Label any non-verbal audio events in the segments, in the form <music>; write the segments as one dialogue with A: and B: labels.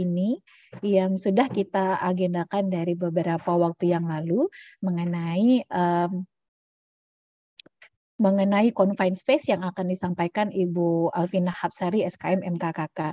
A: ini yang sudah kita agendakan dari beberapa waktu yang lalu mengenai um, mengenai confined space yang akan disampaikan Ibu Alvina Hapsari SKM MKKK.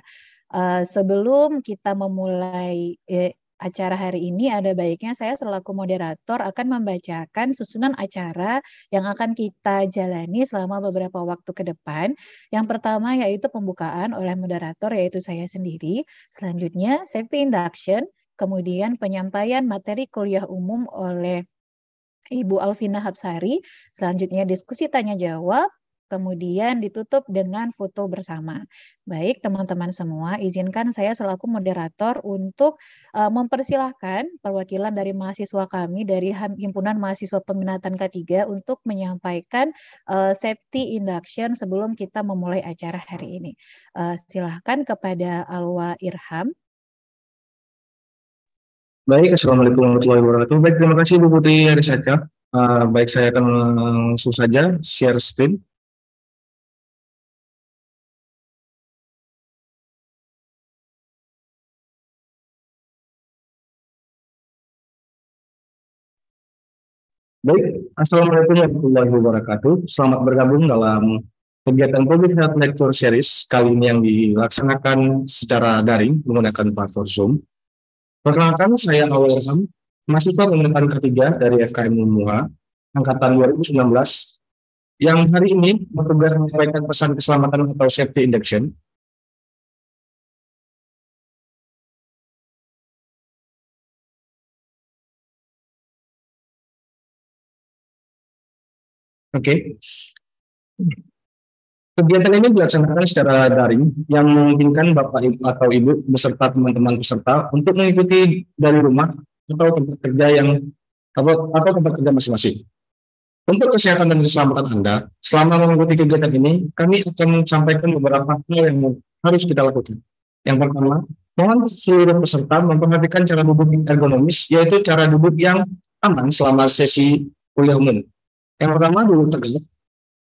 A: Uh, sebelum kita memulai eh, acara hari ini ada baiknya saya selaku moderator akan membacakan susunan acara yang akan kita jalani selama beberapa waktu ke depan. Yang pertama yaitu pembukaan oleh moderator yaitu saya sendiri. Selanjutnya safety induction, kemudian penyampaian materi kuliah umum oleh Ibu Alvina Hapsari, selanjutnya diskusi tanya jawab, kemudian ditutup dengan foto bersama. Baik, teman-teman semua, izinkan saya selaku moderator untuk uh, mempersilahkan perwakilan dari mahasiswa kami dari Himpunan Mahasiswa Peminatan K3 untuk menyampaikan uh, safety induction sebelum kita memulai acara hari ini. Uh, silahkan kepada Alwa Irham.
B: Baik, Assalamualaikum warahmatullahi wabarakatuh. Baik, terima kasih Bu Putri Arisaka. Uh, baik, saya akan langsung saja share screen. Baik, Assalamualaikum warahmatullahi wabarakatuh. Selamat bergabung dalam kegiatan Public Health Lecture Series kali ini yang dilaksanakan secara daring menggunakan platform Zoom. Perkenalkan, saya Awal Irham, mahasiswa pemerintahan ketiga dari FKM UMUHA, Angkatan 2019, yang hari ini bertugas menyampaikan pesan keselamatan atau safety induction Oke. Okay. Kegiatan ini dilaksanakan secara daring yang memungkinkan Bapak Ibu atau Ibu beserta teman-teman peserta untuk mengikuti dari rumah atau tempat kerja yang atau, atau tempat kerja masing-masing. Untuk kesehatan dan keselamatan Anda, selama mengikuti kegiatan ini, kami akan sampaikan beberapa hal yang harus kita lakukan. Yang pertama, mohon seluruh peserta memperhatikan cara duduk ergonomis, yaitu cara duduk yang aman selama sesi kuliah umum. Yang pertama dulu tegak,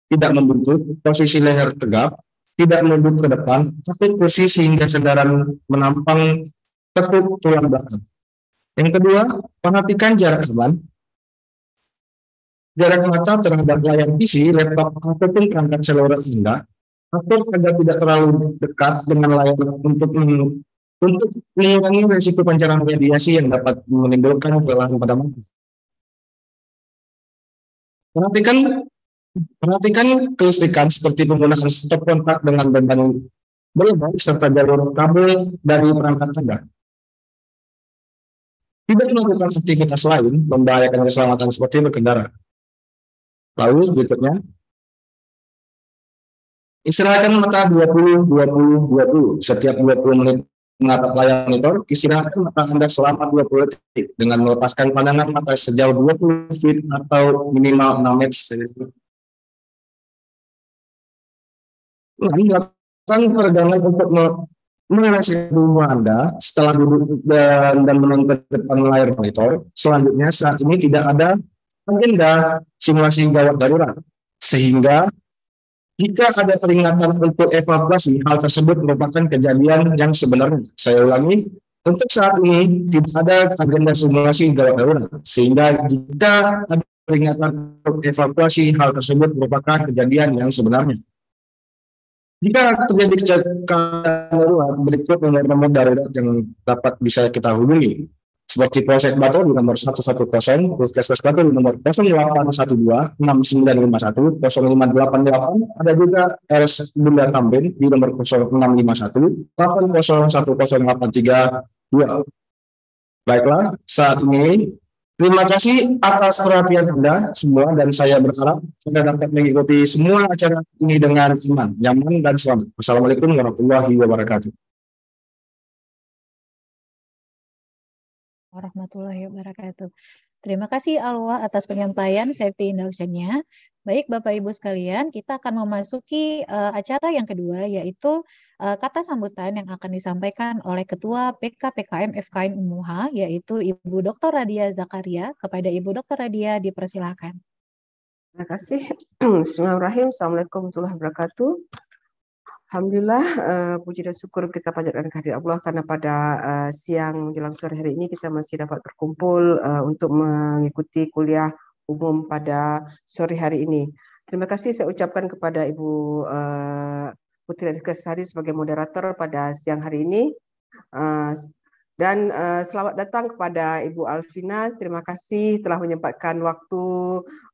B: tidak membungkuk, posisi leher tegap, tidak menunduk ke depan, tapi posisi sehingga sedaran menampang tekuk tulang belakang. Yang kedua, perhatikan jarak aman. Jarak mata terhadap layar PC, laptop, ataupun perangkat seluler Anda, atur agar tidak terlalu dekat dengan layar untuk untuk mengurangi risiko pancaran radiasi yang dapat menimbulkan kelelahan pada mata. Perhatikan perhatikan kelistrikan seperti penggunaan stop kontak dengan beban berlebar serta jalur kabel dari perangkat Anda. Tidak melakukan aktivitas lain membahayakan keselamatan seperti berkendara. Lalu berikutnya, istirahatkan mata 20 20 20 setiap 20 menit menatap layar monitor, istirahatkan mata Anda selama 20 detik dengan melepaskan pandangan mata sejauh 20 feet atau minimal 6 meter. Lalu lakukan peregangan untuk mengenai tubuh Anda setelah duduk dan, dan menonton depan layar monitor. Selanjutnya saat ini tidak ada agenda simulasi gawat darurat. Sehingga jika ada peringatan untuk evakuasi, hal tersebut merupakan kejadian yang sebenarnya. Saya ulangi, untuk saat ini tidak ada agenda simulasi gawat darurat, sehingga jika ada peringatan untuk evakuasi, hal tersebut merupakan kejadian yang sebenarnya. Jika terjadi kecelakaan darurat, berikut nomor-nomor darurat yang dapat bisa kita hubungi seperti Polsek Batu di nomor 110, Puskesmas Batu di nomor 0812 6951 0588, ada juga RS Bunda Tamrin di nomor 0651 801083 Baiklah, saat ini terima kasih atas perhatian Anda semua dan saya berharap Anda dapat mengikuti semua acara ini dengan aman, nyaman, dan selamat. Wassalamualaikum warahmatullahi wabarakatuh.
A: Warahmatullahi wabarakatuh. Terima kasih Alwa atas penyampaian safety induction-nya. Baik Bapak Ibu sekalian, kita akan memasuki uh, acara yang kedua yaitu uh, kata sambutan yang akan disampaikan oleh Ketua PKPKM FKN UMUHA yaitu Ibu Dr. Radia Zakaria. Kepada Ibu Dr. Radia dipersilakan.
C: Terima kasih. <clears throat> Bismillahirrahmanirrahim. Assalamualaikum warahmatullahi wabarakatuh. Alhamdulillah, uh, puji dan syukur kita panjatkan kehadirat Allah karena pada uh, siang menjelang sore hari ini kita masih dapat berkumpul uh, untuk mengikuti kuliah umum pada sore hari ini. Terima kasih saya ucapkan kepada Ibu uh, Putri Sari sebagai moderator pada siang hari ini. Dan selamat datang kepada Ibu Alvina. Terima kasih telah menyempatkan waktu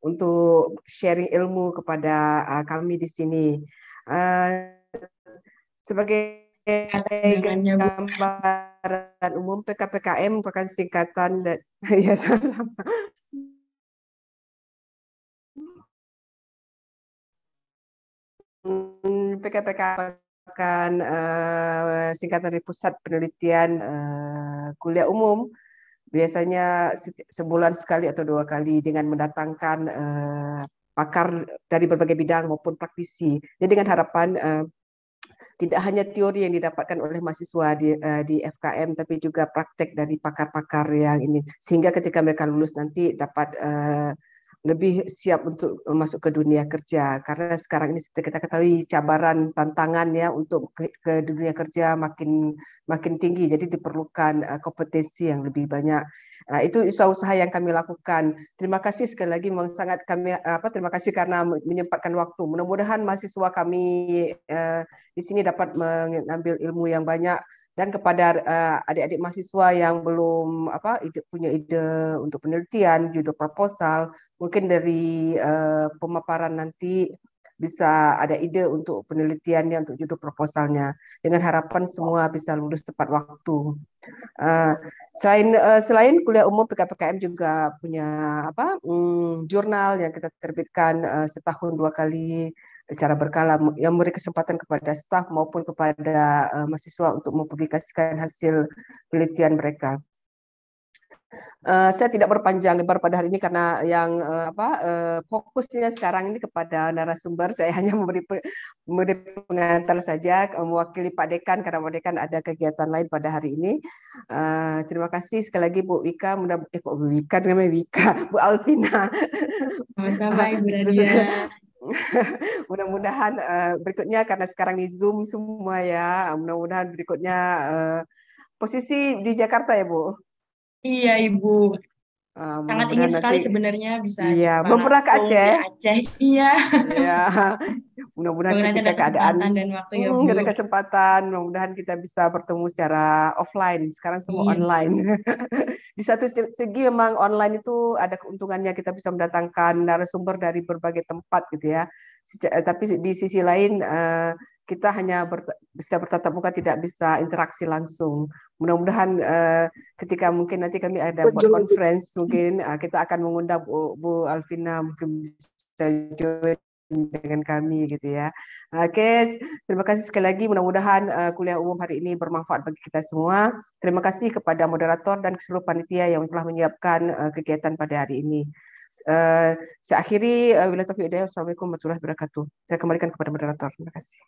C: untuk sharing ilmu kepada kami di sini. Sebagai gambaran umum PKPKM merupakan singkatan dan <laughs> ya sama-sama. PKPKM merupakan uh, singkatan dari Pusat Penelitian uh, Kuliah Umum biasanya sebulan sekali atau dua kali dengan mendatangkan uh, pakar dari berbagai bidang maupun praktisi. Jadi dengan harapan uh, tidak hanya teori yang didapatkan oleh mahasiswa di, uh, di FKM, tapi juga praktek dari pakar-pakar yang ini, sehingga ketika mereka lulus nanti dapat uh, lebih siap untuk masuk ke dunia kerja. Karena sekarang ini seperti kita ketahui cabaran tantangan ya untuk ke, ke dunia kerja makin makin tinggi. Jadi diperlukan uh, kompetensi yang lebih banyak. Uh, itu usaha-usaha yang kami lakukan. Terima kasih sekali lagi memang sangat kami apa terima kasih karena menyempatkan waktu. Mudah-mudahan mahasiswa kami uh, di sini dapat mengambil ilmu yang banyak dan kepada uh, adik-adik mahasiswa yang belum apa ide, punya ide untuk penelitian judul proposal mungkin dari uh, pemaparan nanti bisa ada ide untuk penelitiannya untuk judul proposalnya dengan harapan semua bisa lulus tepat waktu. Uh, selain uh, selain kuliah umum PKPKM juga punya apa um, jurnal yang kita terbitkan uh, setahun dua kali secara berkala yang memberi kesempatan kepada staf maupun kepada uh, mahasiswa untuk mempublikasikan hasil penelitian mereka. Uh, saya tidak berpanjang lebar pada hari ini karena yang uh, apa uh, fokusnya sekarang ini kepada narasumber. Saya <laughs> hanya memberi memberi pengantar saja mewakili Pak Dekan karena Pak Dekan ada kegiatan lain pada hari ini. Uh, terima kasih sekali lagi Bu Wika, mudah eh kok Bu Wika namanya Wika, Bu Alvina.
D: Sama-sama Ibu <laughs> Nadia. <laughs>
C: mudah-mudahan uh, berikutnya karena sekarang di Zoom semua ya, mudah-mudahan berikutnya uh, posisi di Jakarta ya Bu.
D: Iya Ibu. Uh, Sangat ingin nanti, sekali sebenarnya bisa.
C: Iya, belum pernah ke Aceh.
D: Aceh, <laughs> iya.
C: Iya. Mudah-mudahan kita keadaan dan waktu ya, hmm, kita kesempatan, mudah-mudahan kita bisa bertemu secara offline. Sekarang semua iya. online. <laughs> di satu segi memang online itu ada keuntungannya kita bisa mendatangkan narasumber dari berbagai tempat gitu ya. Tapi di sisi lain uh, kita hanya ber, bisa bertatap muka tidak bisa interaksi langsung. Mudah-mudahan uh, ketika mungkin nanti kami ada buat conference mungkin uh, kita akan mengundang Bu, Bu Alvina mungkin bisa join dengan kami gitu ya. Oke, okay. terima kasih sekali lagi. Mudah-mudahan uh, kuliah umum hari ini bermanfaat bagi kita semua. Terima kasih kepada moderator dan seluruh panitia yang telah menyiapkan uh, kegiatan pada hari ini. Uh, saya akhiri uh, Assalamualaikum warahmatullahi wabarakatuh. Saya kembalikan kepada moderator. Terima kasih.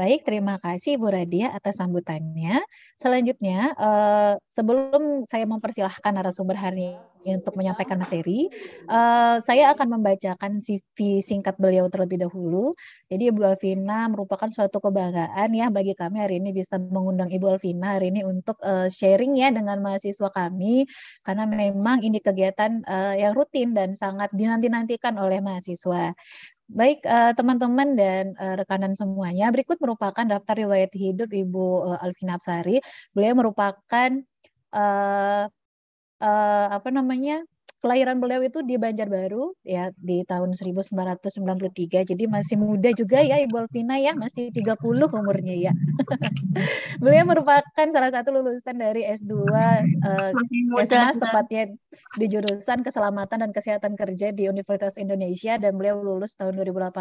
A: Baik, terima kasih Bu Radia atas sambutannya. Selanjutnya, eh, sebelum saya mempersilahkan narasumber hari ini untuk menyampaikan materi, eh, saya akan membacakan CV singkat beliau terlebih dahulu. Jadi Ibu Alvina merupakan suatu kebanggaan ya bagi kami hari ini bisa mengundang Ibu Alvina hari ini untuk eh, sharing ya dengan mahasiswa kami, karena memang ini kegiatan yang rutin dan sangat dinanti-nantikan oleh mahasiswa. Baik uh, teman-teman dan uh, rekanan semuanya, berikut merupakan daftar riwayat hidup Ibu uh, Alvina Absari. Beliau merupakan apa namanya kelahiran beliau itu di Banjarbaru ya di tahun 1993. Jadi masih muda juga ya Ibu Alvina ya, masih 30 umurnya ya. <laughs> beliau merupakan salah satu lulusan dari S2 uh, Kesmas tepatnya di jurusan Keselamatan dan Kesehatan Kerja di Universitas Indonesia dan beliau lulus tahun 2018.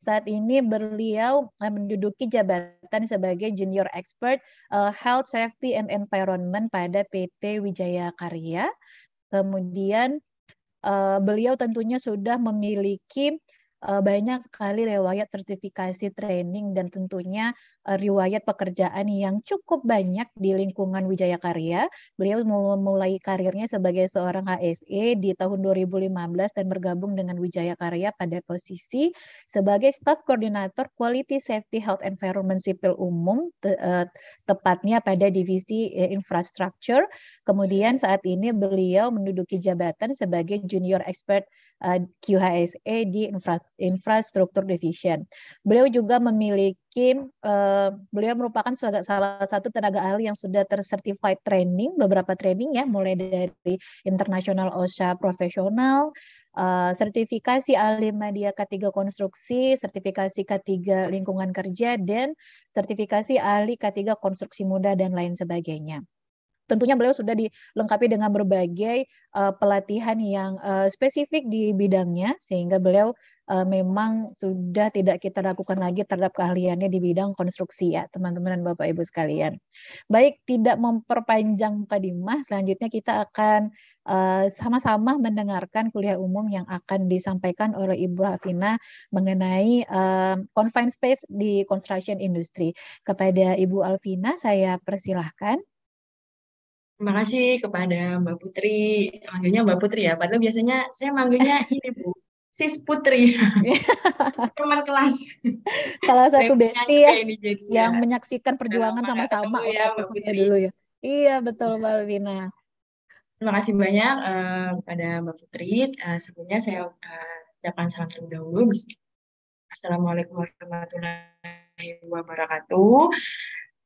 A: Saat ini beliau uh, menduduki jabatan sebagai junior expert uh, health safety and environment pada PT Wijaya Karya Kemudian uh, beliau tentunya sudah memiliki banyak sekali riwayat sertifikasi training dan tentunya uh, riwayat pekerjaan yang cukup banyak di lingkungan Wijaya Karya. Beliau memulai karirnya sebagai seorang HSE di tahun 2015 dan bergabung dengan Wijaya Karya pada posisi sebagai Staff Koordinator Quality Safety Health Environment Sipil Umum, te, uh, tepatnya pada divisi infrastructure. Kemudian saat ini beliau menduduki jabatan sebagai Junior Expert uh, QHSE di infra, Infrastruktur Division. Beliau juga memiliki uh, beliau merupakan salah satu tenaga ahli yang sudah tersertified training beberapa training ya mulai dari internasional OSHA profesional uh, sertifikasi ahli media K3 konstruksi, sertifikasi K3 lingkungan kerja dan sertifikasi ahli K3 konstruksi muda dan lain sebagainya tentunya beliau sudah dilengkapi dengan berbagai uh, pelatihan yang uh, spesifik di bidangnya sehingga beliau uh, memang sudah tidak kita lakukan lagi terhadap keahliannya di bidang konstruksi ya teman-teman dan Bapak Ibu sekalian. Baik tidak memperpanjang mukadimah selanjutnya kita akan sama-sama uh, mendengarkan kuliah umum yang akan disampaikan oleh Ibu Hafina mengenai uh, confined space di construction industry. Kepada Ibu Alvina saya persilahkan.
D: Terima kasih kepada Mbak Putri. Manggilnya Mbak Putri ya, padahal biasanya saya manggilnya <laughs> ini Bu, Sis Putri. <laughs> Teman kelas.
A: Salah satu besti ya ini yang menyaksikan perjuangan sama-sama ya, Mbak Putri. dulu ya. Iya, betul Mbak Alvina.
D: Terima kasih banyak uh, kepada Mbak Putri. Uh, sebelumnya saya uh, ucapkan salam terlebih dahulu. Assalamualaikum warahmatullahi wabarakatuh.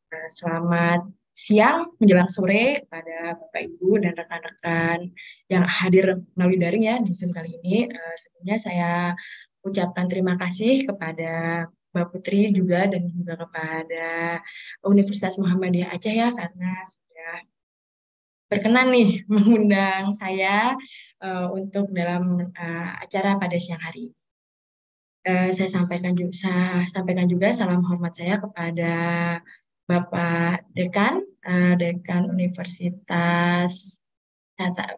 D: Uh, selamat siang menjelang sore kepada Bapak Ibu dan rekan-rekan yang hadir melalui daring ya di Zoom kali ini. Uh, sebelumnya saya ucapkan terima kasih kepada Mbak Putri juga dan juga kepada Universitas Muhammadiyah Aceh ya karena sudah berkenan nih <laughs> mengundang saya uh, untuk dalam uh, acara pada siang hari. Uh, saya sampaikan juga saya sampaikan juga salam hormat saya kepada Bapak Dekan, uh, Dekan Universitas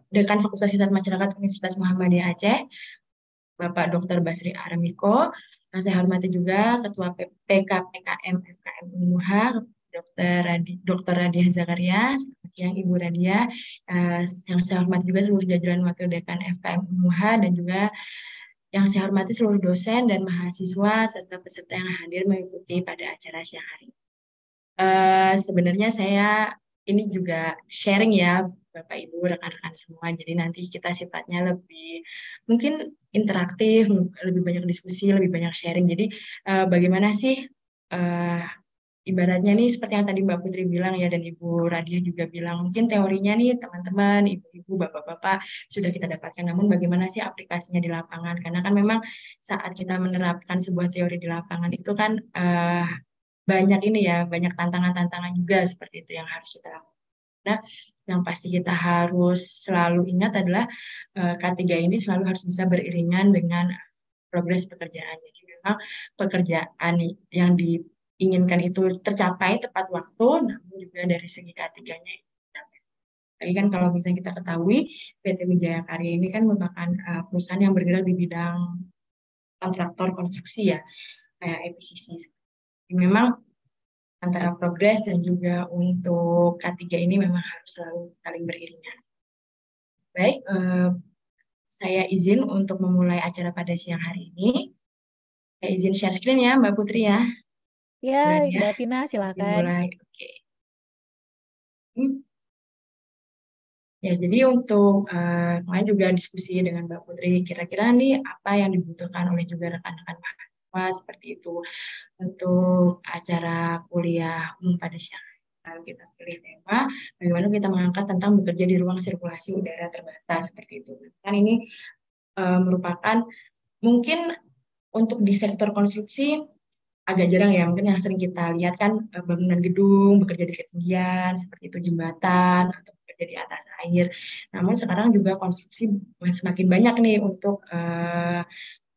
D: Dekan Fakultas Kesehatan Masyarakat Universitas Muhammadiyah Aceh, Bapak Dr. Basri Aramiko, yang saya hormati juga Ketua PKPKM FKM Unuha, Dr. Radi, Dr. Radia Zakaria, siang Ibu Radia, uh, yang saya hormati juga seluruh jajaran Wakil Dekan FKM Unuha dan juga yang saya hormati seluruh dosen dan mahasiswa serta peserta yang hadir mengikuti pada acara siang hari ini. Uh, sebenarnya saya ini juga sharing ya Bapak Ibu rekan-rekan semua. Jadi nanti kita sifatnya lebih mungkin interaktif, lebih banyak diskusi, lebih banyak sharing. Jadi uh, bagaimana sih uh, ibaratnya nih seperti yang tadi Mbak Putri bilang ya dan Ibu Radia juga bilang mungkin teorinya nih teman-teman, ibu-ibu, bapak-bapak sudah kita dapatkan namun bagaimana sih aplikasinya di lapangan karena kan memang saat kita menerapkan sebuah teori di lapangan itu kan uh, banyak ini ya, banyak tantangan-tantangan juga seperti itu yang harus kita lakukan. Nah, yang pasti kita harus selalu ingat adalah uh, K3 ini selalu harus bisa beriringan dengan progres pekerjaan. Jadi memang pekerjaan yang diinginkan itu tercapai tepat waktu, namun juga dari segi K3-nya Lagi kan kalau misalnya kita ketahui PT Wijaya Karya ini kan merupakan uh, perusahaan yang bergerak di bidang kontraktor konstruksi ya, kayak EPCC memang antara progres dan juga untuk K3 ini memang harus selalu saling beriringan. Baik, eh, saya izin untuk memulai acara pada siang hari ini. Saya izin share screen ya, Mbak Putri ya.
A: Ya, ya. Mbak Tina, silakan. Mulai. Oke.
D: Hmm. Ya, jadi untuk uh, kemarin juga diskusi dengan Mbak Putri, kira-kira nih apa yang dibutuhkan oleh juga rekan-rekan mahasiswa seperti itu untuk acara kuliah umum pada siang lalu kita pilih tema bagaimana kita mengangkat tentang bekerja di ruang sirkulasi udara terbatas seperti itu. Kan ini e, merupakan mungkin untuk di sektor konstruksi agak jarang ya mungkin yang sering kita lihat kan e, bangunan gedung bekerja di ketinggian seperti itu jembatan atau bekerja di atas air. Namun sekarang juga konstruksi semakin banyak nih untuk e,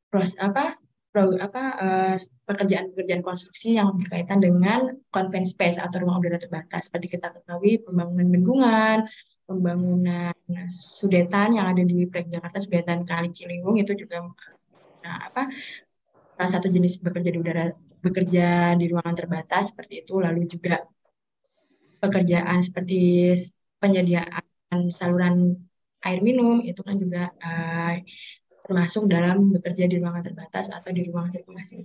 D: pros apa apa uh, pekerjaan-pekerjaan konstruksi yang berkaitan dengan confined space atau ruang udara terbatas. Seperti kita ketahui pembangunan bendungan, pembangunan sudetan yang ada di Proyek Jakarta Sudetan Kali Ciliwung itu juga nah, apa salah satu jenis bekerja di udara bekerja di ruangan terbatas seperti itu, lalu juga pekerjaan seperti penyediaan saluran air minum itu kan juga uh, termasuk dalam bekerja di ruangan terbatas atau di ruang sirkulasi.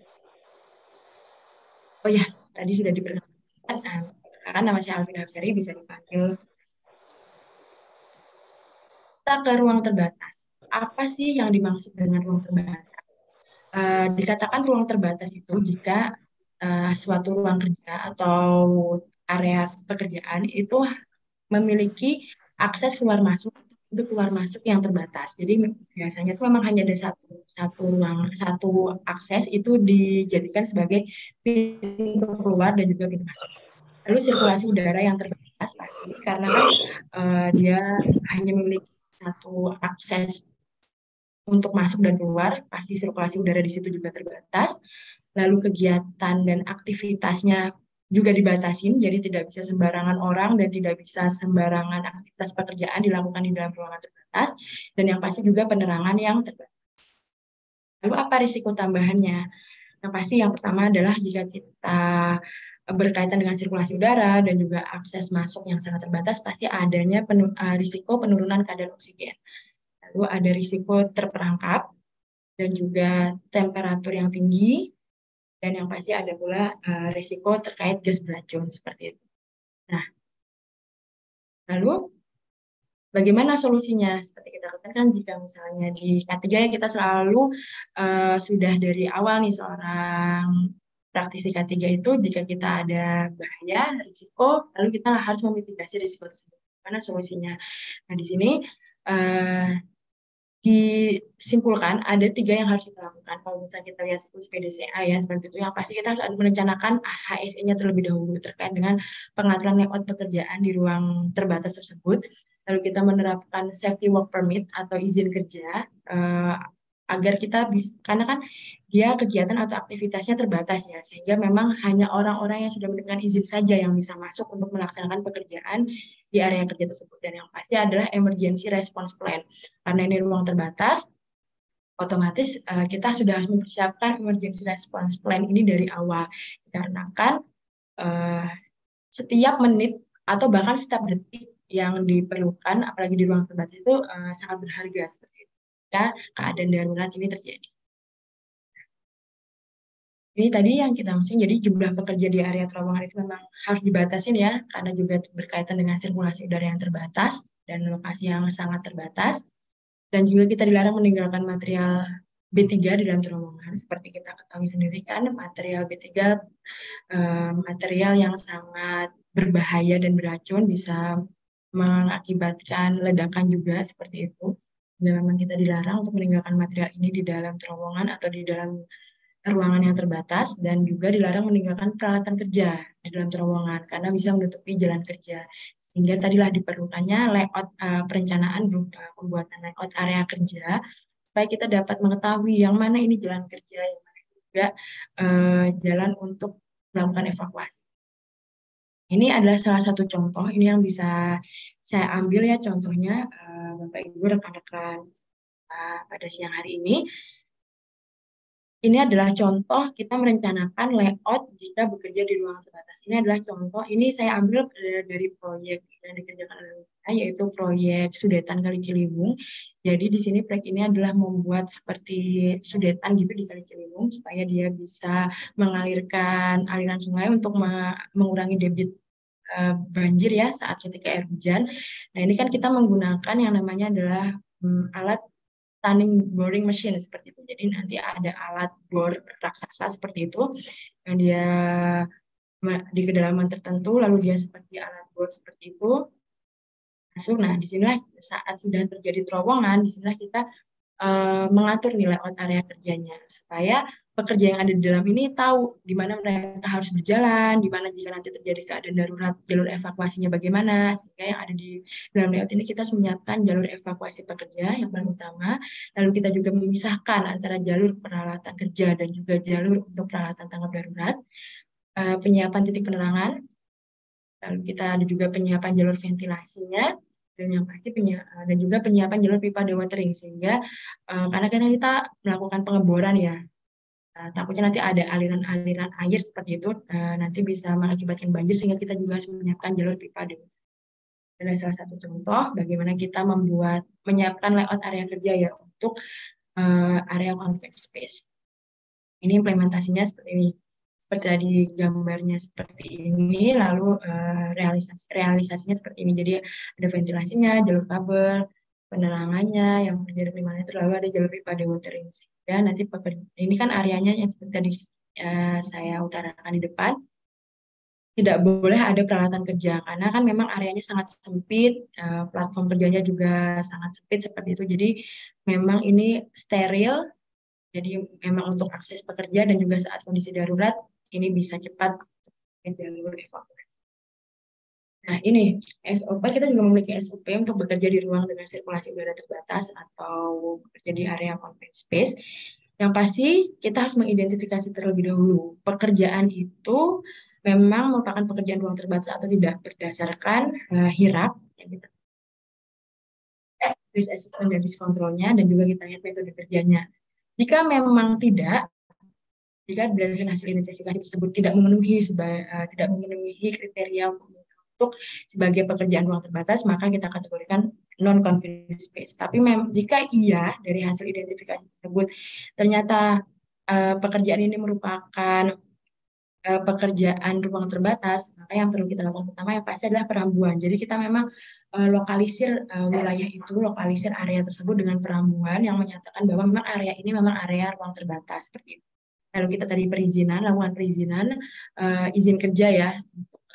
D: Oh ya, tadi sudah diperkenalkan, karena nama saya Alvin Hafsari bisa dipanggil. Kita ke ruang terbatas. Apa sih yang dimaksud dengan ruang terbatas? Uh, dikatakan ruang terbatas itu jika uh, suatu ruang kerja atau area pekerjaan itu memiliki akses keluar masuk untuk keluar masuk yang terbatas. Jadi biasanya itu memang hanya ada satu satu ruang satu akses itu dijadikan sebagai pintu keluar dan juga pintu masuk. Lalu sirkulasi udara yang terbatas pasti karena uh, dia hanya memiliki satu akses untuk masuk dan keluar, pasti sirkulasi udara di situ juga terbatas. Lalu kegiatan dan aktivitasnya juga dibatasin, jadi tidak bisa sembarangan orang dan tidak bisa sembarangan aktivitas pekerjaan dilakukan di dalam ruangan terbatas, dan yang pasti juga penerangan yang terbatas. Lalu apa risiko tambahannya? Yang pasti yang pertama adalah jika kita berkaitan dengan sirkulasi udara dan juga akses masuk yang sangat terbatas, pasti adanya penu uh, risiko penurunan kadar oksigen. Lalu ada risiko terperangkap dan juga temperatur yang tinggi, dan yang pasti ada pula uh, risiko terkait gas beracun seperti itu. Nah, lalu bagaimana solusinya? Seperti kita katakan jika misalnya di K3 ya kita selalu uh, sudah dari awal nih seorang praktisi K3 itu jika kita ada bahaya, risiko, lalu kita harus memitigasi risiko tersebut. Bagaimana solusinya? Nah, di sini uh, disimpulkan ada tiga yang harus kita lakukan. Kalau misalnya kita lihat siklus PDCA ya seperti itu, yang pasti kita harus merencanakan HSE-nya terlebih dahulu terkait dengan pengaturan layout pekerjaan di ruang terbatas tersebut. Lalu kita menerapkan safety work permit atau izin kerja uh, agar kita bisa karena kan dia kegiatan atau aktivitasnya terbatas ya sehingga memang hanya orang-orang yang sudah mendapatkan izin saja yang bisa masuk untuk melaksanakan pekerjaan di area kerja tersebut. Dan yang pasti adalah emergency response plan. Karena ini ruang terbatas otomatis uh, kita sudah harus mempersiapkan emergency response plan ini dari awal. Dikarenakan uh, setiap menit atau bahkan setiap detik yang diperlukan apalagi di ruang terbatas itu uh, sangat berharga. seperti ya keadaan darurat ini terjadi ini tadi yang kita maksudnya, jadi jumlah pekerja di area terowongan itu memang harus dibatasin ya, karena juga berkaitan dengan sirkulasi udara yang terbatas dan lokasi yang sangat terbatas. Dan juga kita dilarang meninggalkan material B3 di dalam terowongan. Seperti kita ketahui sendiri kan, material B3 eh, material yang sangat berbahaya dan beracun bisa mengakibatkan ledakan juga seperti itu. Dan memang kita dilarang untuk meninggalkan material ini di dalam terowongan atau di dalam ruangan yang terbatas dan juga dilarang meninggalkan peralatan kerja di dalam terowongan karena bisa menutupi jalan kerja. Sehingga tadilah diperlukannya layout uh, perencanaan berupa pembuatan layout area kerja supaya kita dapat mengetahui yang mana ini jalan kerja, yang mana juga uh, jalan untuk melakukan evakuasi. Ini adalah salah satu contoh, ini yang bisa saya ambil ya contohnya uh, Bapak Ibu rekan-rekan uh, pada siang hari ini ini adalah contoh kita merencanakan layout jika bekerja di ruang terbatas. Ini adalah contoh, ini saya ambil dari proyek yang dikerjakan oleh saya, yaitu proyek Sudetan Kali Ciliwung. Jadi di sini proyek ini adalah membuat seperti sudetan gitu di Kali Ciliwung, supaya dia bisa mengalirkan aliran sungai untuk mengurangi debit uh, banjir ya saat ketika air hujan. Nah ini kan kita menggunakan yang namanya adalah um, alat stunning boring machine seperti itu. Jadi nanti ada alat bor raksasa seperti itu yang dia di kedalaman tertentu lalu dia seperti alat bor seperti itu masuk. Nah, di sinilah saat sudah terjadi terowongan, di sinilah kita uh, mengatur nilai out area kerjanya supaya pekerja yang ada di dalam ini tahu di mana mereka harus berjalan, di mana jika nanti terjadi keadaan darurat jalur evakuasinya bagaimana, sehingga yang ada di dalam layout ini kita harus menyiapkan jalur evakuasi pekerja yang paling utama, lalu kita juga memisahkan antara jalur peralatan kerja dan juga jalur untuk peralatan tanggap darurat, uh, penyiapan titik penerangan, lalu kita ada juga penyiapan jalur ventilasinya, dan yang pasti penyiapan dan juga penyiapan jalur pipa dewatering sehingga uh, karena kita melakukan pengeboran ya Uh, takutnya nanti ada aliran-aliran air seperti itu uh, nanti bisa mengakibatkan banjir sehingga kita juga harus menyiapkan jalur pipa dulu. Adalah salah satu contoh bagaimana kita membuat menyiapkan layout area kerja ya untuk uh, area convex space. Ini implementasinya seperti ini. Seperti tadi gambarnya seperti ini, lalu uh, realisasi realisasinya seperti ini. Jadi ada ventilasinya, jalur kabel, penerangannya yang terjadi di mana terlalu ada jalur pipa dewatering ya nanti pekerja ini kan areanya yang tadi uh, saya utarakan di depan. Tidak boleh ada peralatan kerja karena kan memang areanya sangat sempit uh, platform kerjanya juga sangat sempit seperti itu. Jadi memang ini steril. Jadi memang untuk akses pekerja dan juga saat kondisi darurat ini bisa cepat jalur evakuasi Nah, ini SOP kita juga memiliki SOP untuk bekerja di ruang dengan sirkulasi udara terbatas atau bekerja di area confined space. Yang pasti kita harus mengidentifikasi terlebih dahulu pekerjaan itu memang merupakan pekerjaan ruang terbatas atau tidak berdasarkan uh, hirap yang kita risk assessment dan risk controlnya dan juga kita lihat metode kerjanya. Jika memang tidak, jika berdasarkan hasil identifikasi tersebut tidak memenuhi sebagai, uh, tidak memenuhi kriteria untuk untuk sebagai pekerjaan ruang terbatas, maka kita kategorikan non-confined space. Tapi mem jika iya dari hasil identifikasi tersebut ternyata uh, pekerjaan ini merupakan uh, pekerjaan ruang terbatas, maka yang perlu kita lakukan pertama yang pasti adalah perambuan. Jadi kita memang uh, lokalisir uh, wilayah itu, lokalisir area tersebut dengan perambuan yang menyatakan bahwa memang area ini memang area ruang terbatas seperti itu. Lalu kita tadi perizinan, lakukan perizinan, uh, izin kerja ya,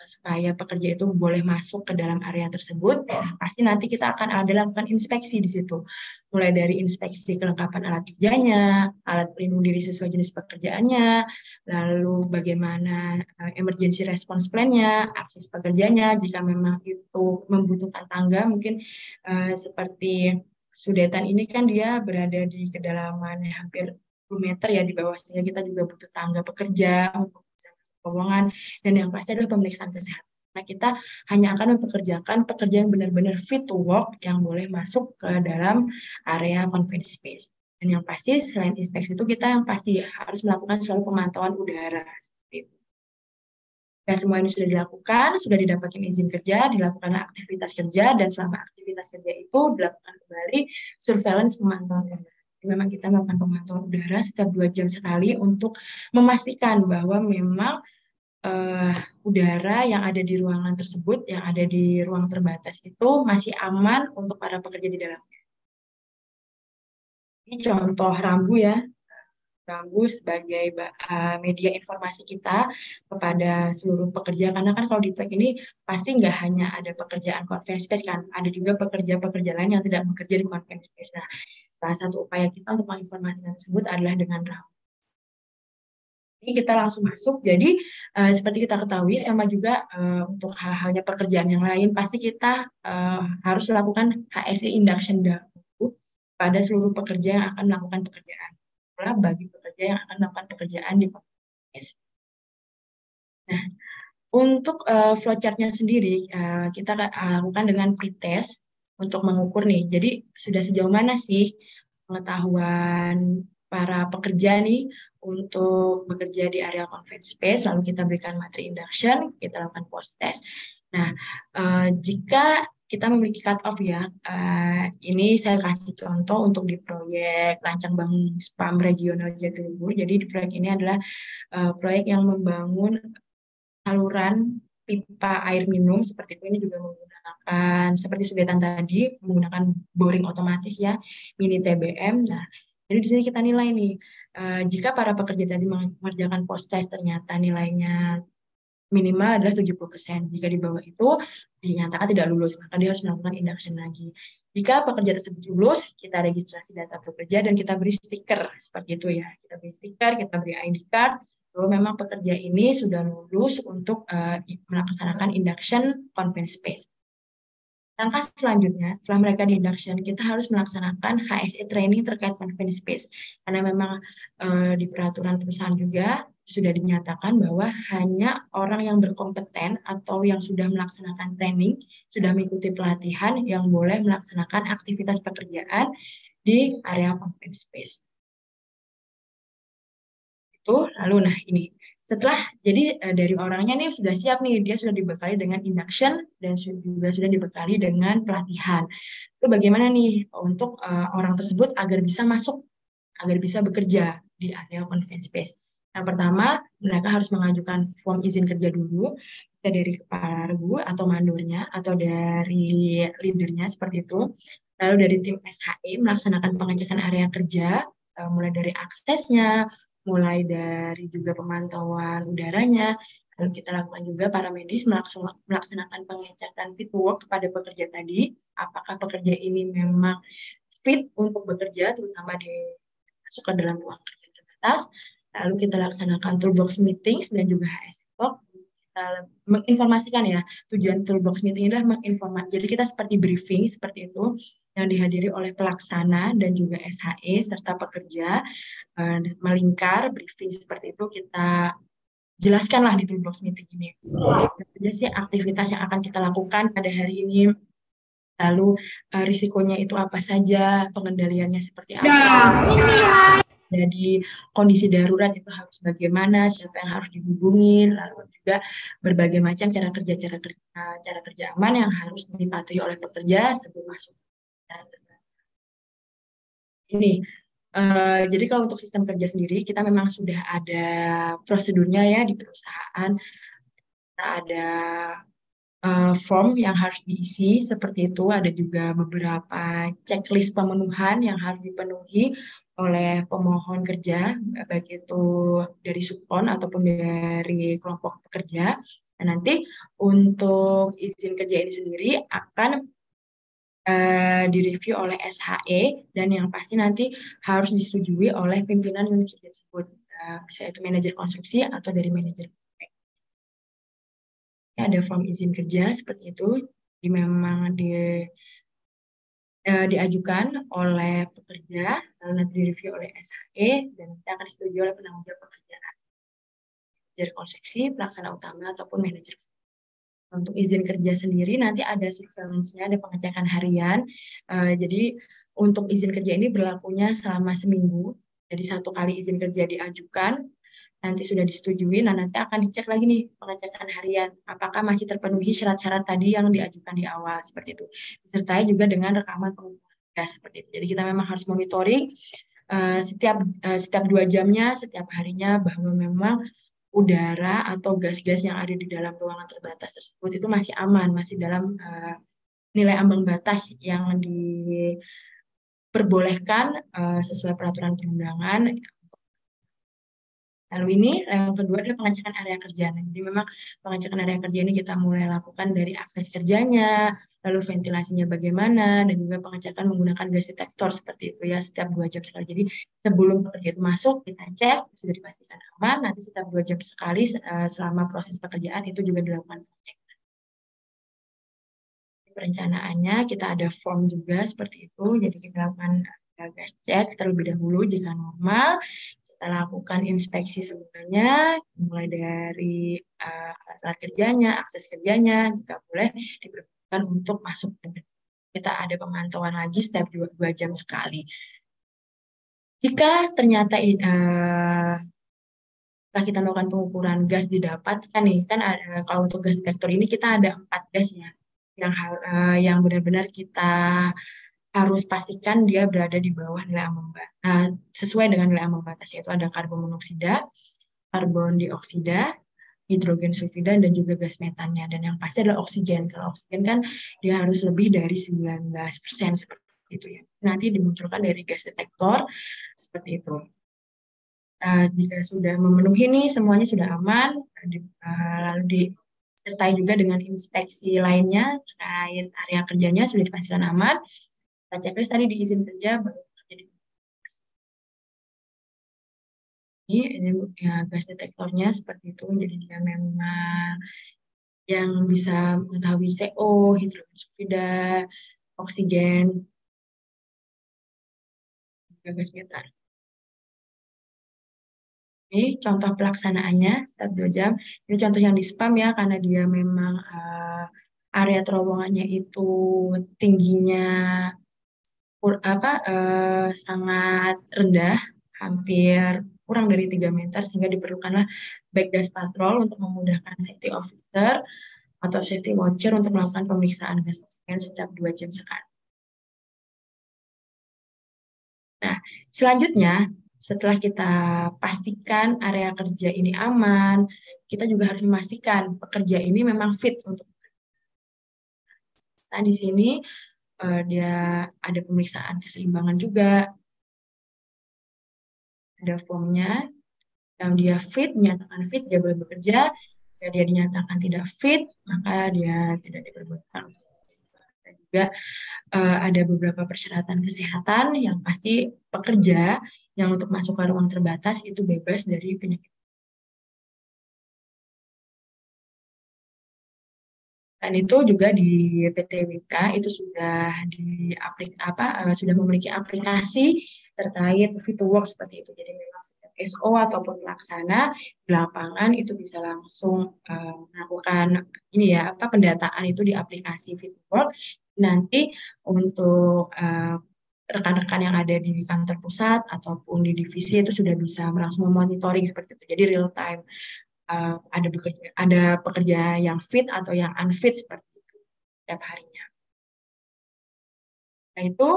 D: supaya pekerja itu boleh masuk ke dalam area tersebut, pasti nanti kita akan ada lakukan inspeksi di situ. Mulai dari inspeksi kelengkapan alat kerjanya, alat pelindung diri sesuai jenis pekerjaannya, lalu bagaimana uh, emergency response plan-nya, akses pekerjanya, jika memang itu membutuhkan tangga, mungkin uh, seperti Sudetan ini kan dia berada di kedalaman hampir 10 meter ya di bawah sehingga kita juga butuh tangga pekerja keuangan, dan yang pasti adalah pemeriksaan kesehatan. Nah, kita hanya akan mempekerjakan pekerja yang benar-benar fit to work yang boleh masuk ke dalam area confined space. Dan yang pasti selain inspeksi itu kita yang pasti harus melakukan selalu pemantauan udara. Ya, semua ini sudah dilakukan, sudah didapatkan izin kerja, dilakukan aktivitas kerja, dan selama aktivitas kerja itu dilakukan kembali surveillance pemantauan udara memang kita melakukan pemantauan udara setiap dua jam sekali untuk memastikan bahwa memang uh, udara yang ada di ruangan tersebut, yang ada di ruang terbatas itu masih aman untuk para pekerja di dalamnya. Ini contoh rambu ya, rambu sebagai uh, media informasi kita kepada seluruh pekerja. Karena kan kalau di track ini pasti nggak hanya ada pekerjaan conference space kan ada juga pekerja-pekerja lain yang tidak bekerja di conference space. Nah Salah satu upaya kita untuk menginformasikan tersebut adalah dengan RAM. Ini kita langsung masuk. Jadi uh, seperti kita ketahui sama juga uh, untuk hal-halnya pekerjaan yang lain pasti kita uh, harus melakukan HSE induction dahulu pada seluruh pekerja yang akan melakukan pekerjaan. Pula bagi pekerja yang akan melakukan pekerjaan di PNS. Nah, untuk uh, flowchartnya sendiri uh, kita lakukan dengan pretest untuk mengukur nih. Jadi sudah sejauh mana sih pengetahuan para pekerja nih untuk bekerja di area confined space, lalu kita berikan materi induction, kita lakukan post test. Nah, uh, jika kita memiliki cut off ya, uh, ini saya kasih contoh untuk di proyek Lancang Bangun Spam Regional Jatiluhur. Jadi di proyek ini adalah uh, proyek yang membangun saluran pipa air minum seperti itu ini juga menggunakan seperti sudetan tadi menggunakan boring otomatis ya mini TBM. Nah, jadi di sini kita nilai nih uh, jika para pekerja tadi mengerjakan post test ternyata nilainya minimal adalah 70%. Jika di bawah itu dinyatakan tidak lulus, maka dia harus melakukan induction lagi. Jika pekerja tersebut lulus, kita registrasi data pekerja dan kita beri stiker seperti itu ya. Kita beri stiker, kita beri ID card, bahwa memang pekerja ini sudah lulus untuk uh, melaksanakan induction confined space. Langkah selanjutnya, setelah mereka di induction, kita harus melaksanakan HSE training terkait confined space. Karena memang uh, di peraturan perusahaan juga sudah dinyatakan bahwa hanya orang yang berkompeten atau yang sudah melaksanakan training, sudah mengikuti pelatihan yang boleh melaksanakan aktivitas pekerjaan di area confined space. Itu. Lalu nah ini setelah jadi uh, dari orangnya nih sudah siap nih dia sudah dibekali dengan induction dan juga sudah dibekali dengan pelatihan. Itu bagaimana nih untuk uh, orang tersebut agar bisa masuk agar bisa bekerja di area open space. Yang pertama, mereka harus mengajukan form izin kerja dulu, bisa dari kepala regu atau mandornya, atau dari leadernya seperti itu. Lalu dari tim SHE melaksanakan pengecekan area kerja, uh, mulai dari aksesnya, mulai dari juga pemantauan udaranya, lalu kita lakukan juga para medis melaksanakan pengecekan fit work kepada pekerja tadi, apakah pekerja ini memang fit untuk bekerja, terutama di masuk ke dalam ruang kerja terbatas, lalu kita laksanakan toolbox meetings dan juga HS talk kita menginformasikan ya tujuan toolbox meeting adalah menginformasi jadi kita seperti briefing seperti itu yang dihadiri oleh pelaksana dan juga SHE serta pekerja uh, melingkar briefing seperti itu kita jelaskanlah di toolbox meeting ini. Apa sih aktivitas yang akan kita lakukan pada hari ini? Lalu uh, risikonya itu apa saja? Pengendaliannya seperti apa? Nah, jadi kondisi darurat itu harus bagaimana, siapa yang harus dihubungi, lalu juga berbagai macam cara kerja cara kerja cara kerja aman yang harus dipatuhi oleh pekerja sebelum masuk. Ini Uh, jadi kalau untuk sistem kerja sendiri kita memang sudah ada prosedurnya ya di perusahaan. Kita ada uh, form yang harus diisi seperti itu. Ada juga beberapa checklist pemenuhan yang harus dipenuhi oleh pemohon kerja, baik itu dari subkon ataupun dari kelompok pekerja. Dan nanti untuk izin kerja ini sendiri akan uh, direview oleh SHE dan yang pasti nanti harus disetujui oleh pimpinan unit kerja tersebut. Uh, bisa itu manajer konstruksi atau dari manajer ada form izin kerja seperti itu. Jadi memang di uh, diajukan oleh pekerja, lalu nanti direview oleh SHE, dan nanti akan disetujui oleh penanggung jawab pekerjaan. Manajer konstruksi, pelaksana utama, ataupun manajer untuk izin kerja sendiri nanti ada surveillance-nya, ada pengecekan harian. Uh, jadi untuk izin kerja ini berlakunya selama seminggu. Jadi satu kali izin kerja diajukan, nanti sudah disetujui, nah nanti akan dicek lagi nih pengecekan harian, apakah masih terpenuhi syarat-syarat tadi yang diajukan di awal, seperti itu. Disertai juga dengan rekaman pengukuran gas, seperti itu. Jadi kita memang harus monitoring uh, setiap uh, setiap dua jamnya, setiap harinya, bahwa memang udara atau gas-gas yang ada di dalam ruangan terbatas tersebut itu masih aman, masih dalam uh, nilai ambang batas yang diperbolehkan uh, sesuai peraturan perundangan Lalu ini yang kedua adalah pengecekan area kerja. Jadi memang pengecekan area kerja ini kita mulai lakukan dari akses kerjanya, lalu ventilasinya bagaimana, dan juga pengecekan menggunakan gas detektor seperti itu ya setiap dua jam sekali. Jadi sebelum pekerja itu masuk kita cek sudah dipastikan aman. Nanti setiap dua jam sekali eh, selama proses pekerjaan itu juga dilakukan pengecekan. Perencanaannya kita ada form juga seperti itu. Jadi kita lakukan eh, gas cek terlebih dahulu jika normal kita lakukan inspeksi semuanya, mulai dari uh, alat kerjanya, akses kerjanya, jika boleh diperlukan untuk masuk. Kita ada pemantauan lagi setiap dua, dua jam sekali. Jika ternyata uh, setelah kita melakukan pengukuran gas didapatkan nih kan ada, kalau untuk gas detektor ini kita ada empat gas ya yang uh, yang benar-benar kita harus pastikan dia berada di bawah nilai ambang batas. Nah, sesuai dengan nilai ambang batas yaitu ada karbon monoksida, karbon dioksida, hidrogen sulfida dan juga gas metannya. Dan yang pasti adalah oksigen. Kalau oksigen kan dia harus lebih dari 19% seperti itu ya. Nanti dimunculkan dari gas detektor seperti itu. Uh, jika sudah memenuhi nih semuanya sudah aman, uh, lalu disertai juga dengan inspeksi lainnya terkait area kerjanya sudah dipastikan aman, Baca checklist tadi diizin kerja baru jadi ini ya, gas detektornya seperti itu jadi dia memang yang bisa mengetahui CO, hidrogen sulfida, oksigen, gas metan. Ini contoh pelaksanaannya setiap dua jam. Ini contoh yang di spam ya karena dia memang uh, area terowongannya itu tingginya apa uh, sangat rendah, hampir kurang dari 3 meter sehingga diperlukanlah backdash patrol untuk memudahkan safety officer atau safety watcher untuk melakukan pemeriksaan gas oksigen setiap 2 jam sekali. Nah, selanjutnya setelah kita pastikan area kerja ini aman, kita juga harus memastikan pekerja ini memang fit untuk Nah, di sini uh, dia ada pemeriksaan keseimbangan juga. Ada formnya yang dia fit, dinyatakan fit, dia boleh bekerja. Jika dia dinyatakan tidak fit, maka dia tidak diperbolehkan dan juga uh, ada beberapa persyaratan kesehatan yang pasti pekerja yang untuk masuk ke ruang terbatas itu bebas dari penyakit Dan itu juga di PTWK itu sudah di aplik, apa uh, sudah memiliki aplikasi terkait fit to work seperti itu. Jadi memang SO ataupun pelaksana di lapangan itu bisa langsung uh, melakukan ini ya apa pendataan itu di aplikasi fit to work. Nanti untuk uh, rekan-rekan yang ada di kantor pusat ataupun di divisi itu sudah bisa langsung memonitoring seperti itu. Jadi real time uh, ada bekerja, ada pekerja yang fit atau yang unfit seperti itu setiap harinya. Nah itu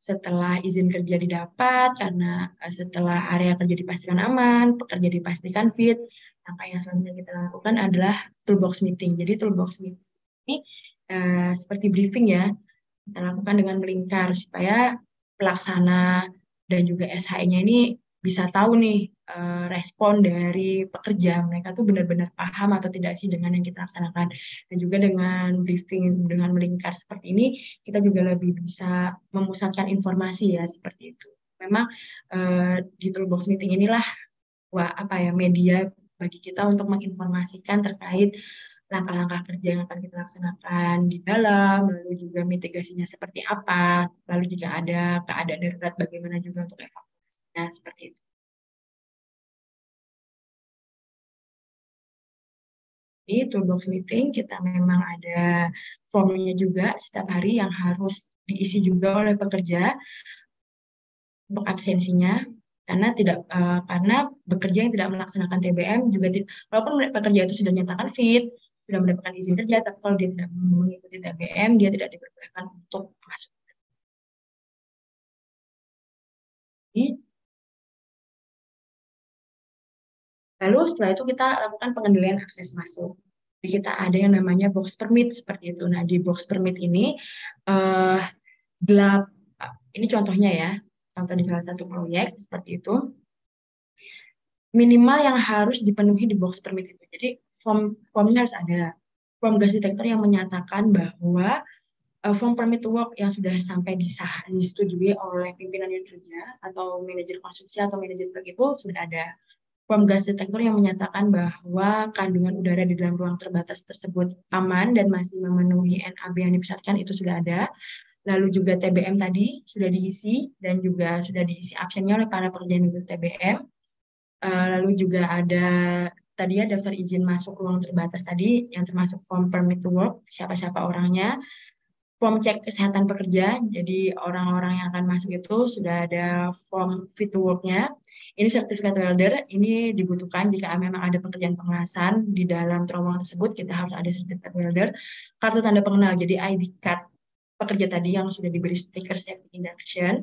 D: setelah izin kerja didapat karena uh, setelah area kerja dipastikan aman, pekerja dipastikan fit, langkah yang selanjutnya kita lakukan adalah toolbox meeting. Jadi toolbox meeting ini uh, seperti briefing ya, kita lakukan dengan melingkar supaya pelaksana dan juga SHE-nya ini bisa tahu nih uh, respon dari pekerja mereka tuh benar-benar paham atau tidak sih dengan yang kita laksanakan. Dan juga dengan briefing dengan melingkar seperti ini kita juga lebih bisa memusatkan informasi ya seperti itu. Memang uh, di toolbox meeting inilah wah apa ya media bagi kita untuk menginformasikan terkait langkah-langkah kerja yang akan kita laksanakan di dalam, lalu juga mitigasinya seperti apa, lalu jika ada keadaan darurat bagaimana juga untuk evakuasi Nah, seperti itu. Di toolbox meeting kita memang ada formnya juga setiap hari yang harus diisi juga oleh pekerja untuk absensinya karena tidak uh, karena bekerja yang tidak melaksanakan TBM juga tidak, walaupun pekerja itu sudah nyatakan fit sudah mendapatkan izin kerja tapi kalau dia tidak mengikuti TBM dia tidak diperbolehkan untuk masuk. Lalu setelah itu kita lakukan pengendalian akses masuk. Jadi kita ada yang namanya box permit seperti itu. Nah di box permit ini uh, gelap. Ini contohnya ya, contoh di salah satu proyek seperti itu. Minimal yang harus dipenuhi di box permit itu. Jadi form formnya harus ada. Form gas detector yang menyatakan bahwa uh, form permit to work yang sudah sampai disah, disetujui oleh pimpinan yang kerja atau manajer konstruksi atau manajer proyek itu sudah ada form gas detektor yang menyatakan bahwa kandungan udara di dalam ruang terbatas tersebut aman dan masih memenuhi NAB yang dipersyaratkan itu sudah ada. Lalu juga TBM tadi sudah diisi dan juga sudah diisi absennya oleh para pekerja yang TBM. Eh, lalu juga ada tadi ya daftar izin masuk ruang terbatas tadi yang termasuk form permit to work, siapa-siapa orangnya, form cek kesehatan pekerja. Jadi orang-orang yang akan masuk itu sudah ada form fit to work-nya. Ini sertifikat welder, ini dibutuhkan jika memang ada pekerjaan pengawasan di dalam terowongan tersebut, kita harus ada sertifikat welder. Kartu tanda pengenal, jadi ID card pekerja tadi yang sudah diberi stiker safety induction,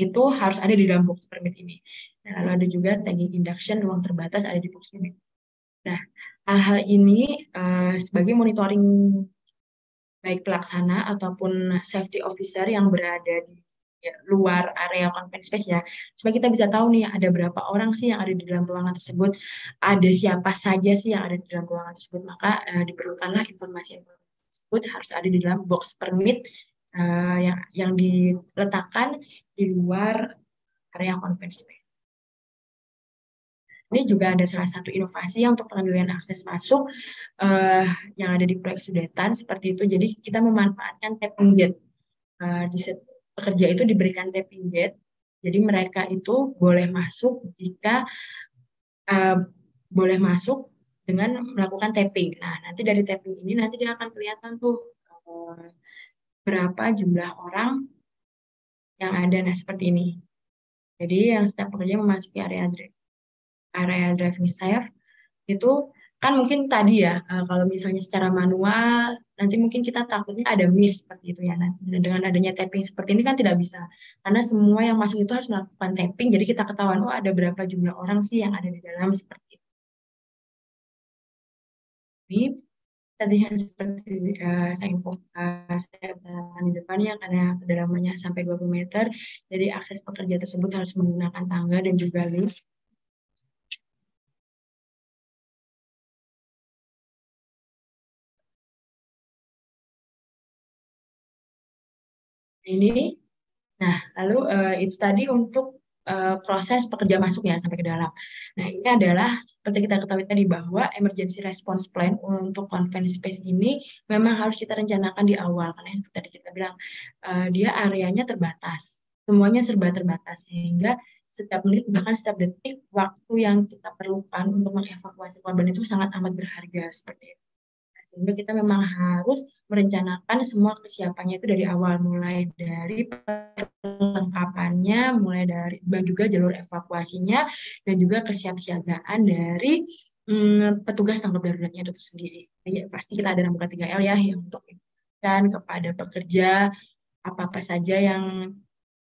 D: itu harus ada di dalam box permit ini. Nah, lalu ada juga tagging induction ruang terbatas ada di box permit. Nah, hal-hal ini uh, sebagai monitoring baik pelaksana ataupun safety officer yang berada di ya, luar area conference space ya. Supaya kita bisa tahu nih ada berapa orang sih yang ada di dalam ruangan tersebut ada siapa saja sih yang ada di dalam ruangan tersebut maka uh, diperlukanlah informasi tersebut harus ada di dalam box permit uh, yang yang diletakkan di luar area conference space ini juga ada salah satu inovasi untuk pengendalian akses masuk uh, yang ada di proyek Sudetan seperti itu. Jadi kita memanfaatkan tapping gate. Uh, di pekerja itu diberikan tapping gate. Jadi mereka itu boleh masuk jika uh, boleh masuk dengan melakukan tapping. Nah, nanti dari tapping ini nanti dia akan kelihatan tuh uh, berapa jumlah orang yang ada. Nah, seperti ini. Jadi yang setiap pekerja memasuki area area driving safe itu kan mungkin tadi ya uh, kalau misalnya secara manual nanti mungkin kita takutnya ada miss seperti itu ya. Nah dengan adanya tapping seperti ini kan tidak bisa. Karena semua yang masuk itu harus melakukan tapping jadi kita ketahuan oh ada berapa jumlah orang sih yang ada di dalam seperti itu. Ini tadi seperti uh, saya info uh, saya di depannya karena kedalamannya sampai 20 meter jadi akses pekerja tersebut harus menggunakan tangga dan juga lift ini. Nah, lalu uh, itu tadi untuk uh, proses pekerja masuknya sampai ke dalam. Nah, ini adalah seperti kita ketahui tadi bahwa emergency response plan untuk confined space ini memang harus kita rencanakan di awal karena seperti tadi kita bilang uh, dia areanya terbatas. Semuanya serba terbatas sehingga setiap menit bahkan setiap detik waktu yang kita perlukan untuk mengevakuasi korban itu sangat amat berharga seperti itu sehingga kita memang harus merencanakan semua kesiapannya itu dari awal mulai dari perlengkapannya mulai dari dan juga jalur evakuasinya dan juga kesiapsiagaan dari hmm, petugas tanggap daruratnya itu sendiri. Ya, pasti kita ada namanya 3L ya yang untuk informasikan kepada pekerja apa-apa saja yang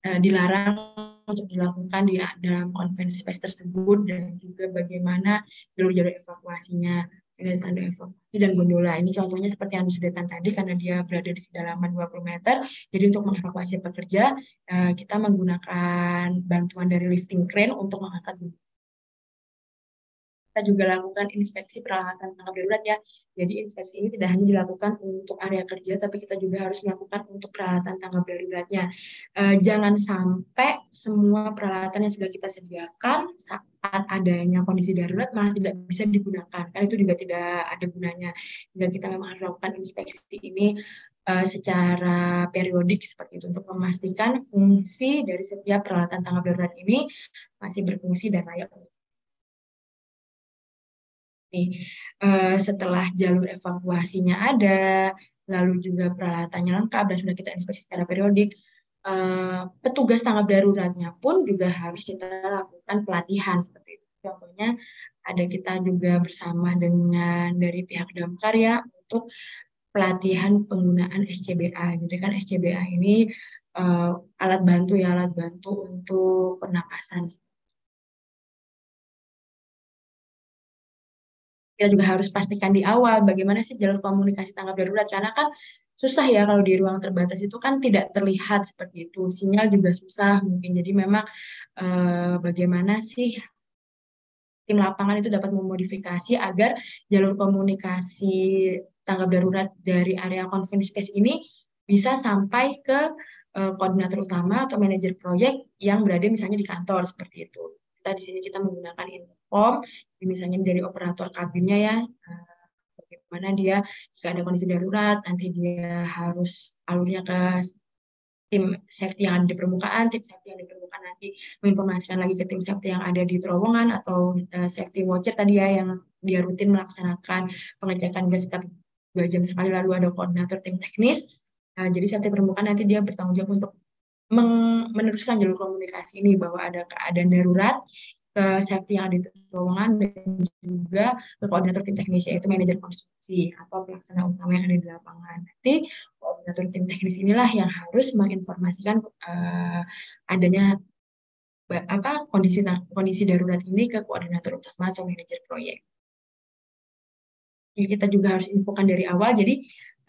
D: uh, dilarang untuk dilakukan di dalam konvensi space tersebut dan juga bagaimana jalur-jalur evakuasinya tanda evakuasi dan gondola. Ini contohnya seperti yang disebutkan tadi karena dia berada di kedalaman 20 meter. Jadi untuk mengevakuasi pekerja, eh, kita menggunakan bantuan dari lifting crane untuk mengangkat kita juga lakukan inspeksi peralatan tanggap darurat ya. Jadi inspeksi ini tidak hanya dilakukan untuk area kerja, tapi kita juga harus melakukan untuk peralatan tanggap daruratnya. E, jangan sampai semua peralatan yang sudah kita sediakan saat adanya kondisi darurat malah tidak bisa digunakan, karena itu juga tidak ada gunanya. Jika kita memang harus lakukan inspeksi ini uh, secara periodik seperti itu untuk memastikan fungsi dari setiap peralatan tanggap darurat ini masih berfungsi dan layak untuk nih uh, setelah jalur evakuasinya ada, lalu juga peralatannya lengkap dan sudah kita inspeksi secara periodik, uh, petugas tanggap daruratnya pun juga harus kita lakukan pelatihan seperti itu. Contohnya ada kita juga bersama dengan dari pihak damkar ya untuk pelatihan penggunaan SCBA. Jadi kan SCBA ini uh, alat bantu ya alat bantu untuk pernapasan kita juga harus pastikan di awal bagaimana sih jalur komunikasi tanggap darurat. Karena kan susah ya kalau di ruang terbatas itu kan tidak terlihat seperti itu. Sinyal juga susah mungkin. Jadi memang eh, bagaimana sih tim lapangan itu dapat memodifikasi agar jalur komunikasi tanggap darurat dari area confined space ini bisa sampai ke eh, koordinator utama atau manajer proyek yang berada misalnya di kantor seperti itu. Kita di sini kita menggunakan infom misalnya dari operator kabinnya ya eh, bagaimana dia jika ada kondisi darurat nanti dia harus alurnya ke tim safety yang ada di permukaan, tim safety yang di permukaan nanti menginformasikan lagi ke tim safety yang ada di terowongan atau uh, safety watcher tadi ya yang dia rutin melaksanakan pengecekan gas setiap dua jam sekali lalu ada koordinator tim teknis. Uh, jadi safety permukaan nanti dia bertanggung jawab untuk meneruskan jalur komunikasi ini bahwa ada keadaan darurat ke safety yang ada di terowongan dan juga ke koordinator tim teknis yaitu manajer konstruksi atau pelaksana utama yang ada di lapangan. Nanti koordinator tim teknis inilah yang harus menginformasikan uh, adanya apa kondisi kondisi darurat ini ke koordinator utama atau manajer proyek. Jadi kita juga harus infokan dari awal jadi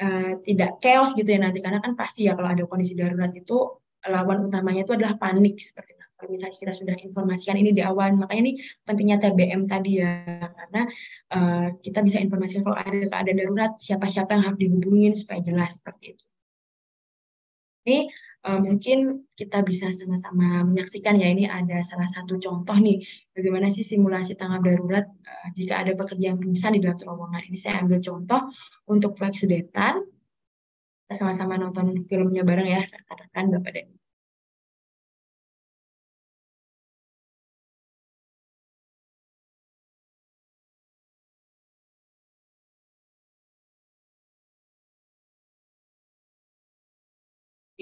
D: uh, tidak chaos gitu ya nanti karena kan pasti ya kalau ada kondisi darurat itu lawan utamanya itu adalah panik seperti itu. Kalau misalnya kita sudah informasikan ini di awal, makanya ini pentingnya TBM tadi ya, karena uh, kita bisa informasikan kalau ada keadaan darurat, siapa-siapa yang harus dihubungin supaya jelas seperti itu. Ini uh, mungkin kita bisa sama-sama menyaksikan ya, ini ada salah satu contoh nih, bagaimana sih simulasi tanggap darurat uh, jika ada pekerjaan pingsan di dalam terowongan. Ini saya ambil contoh untuk proyek Sudetan, sama-sama nonton filmnya bareng ya rekan-rekan Bapak dan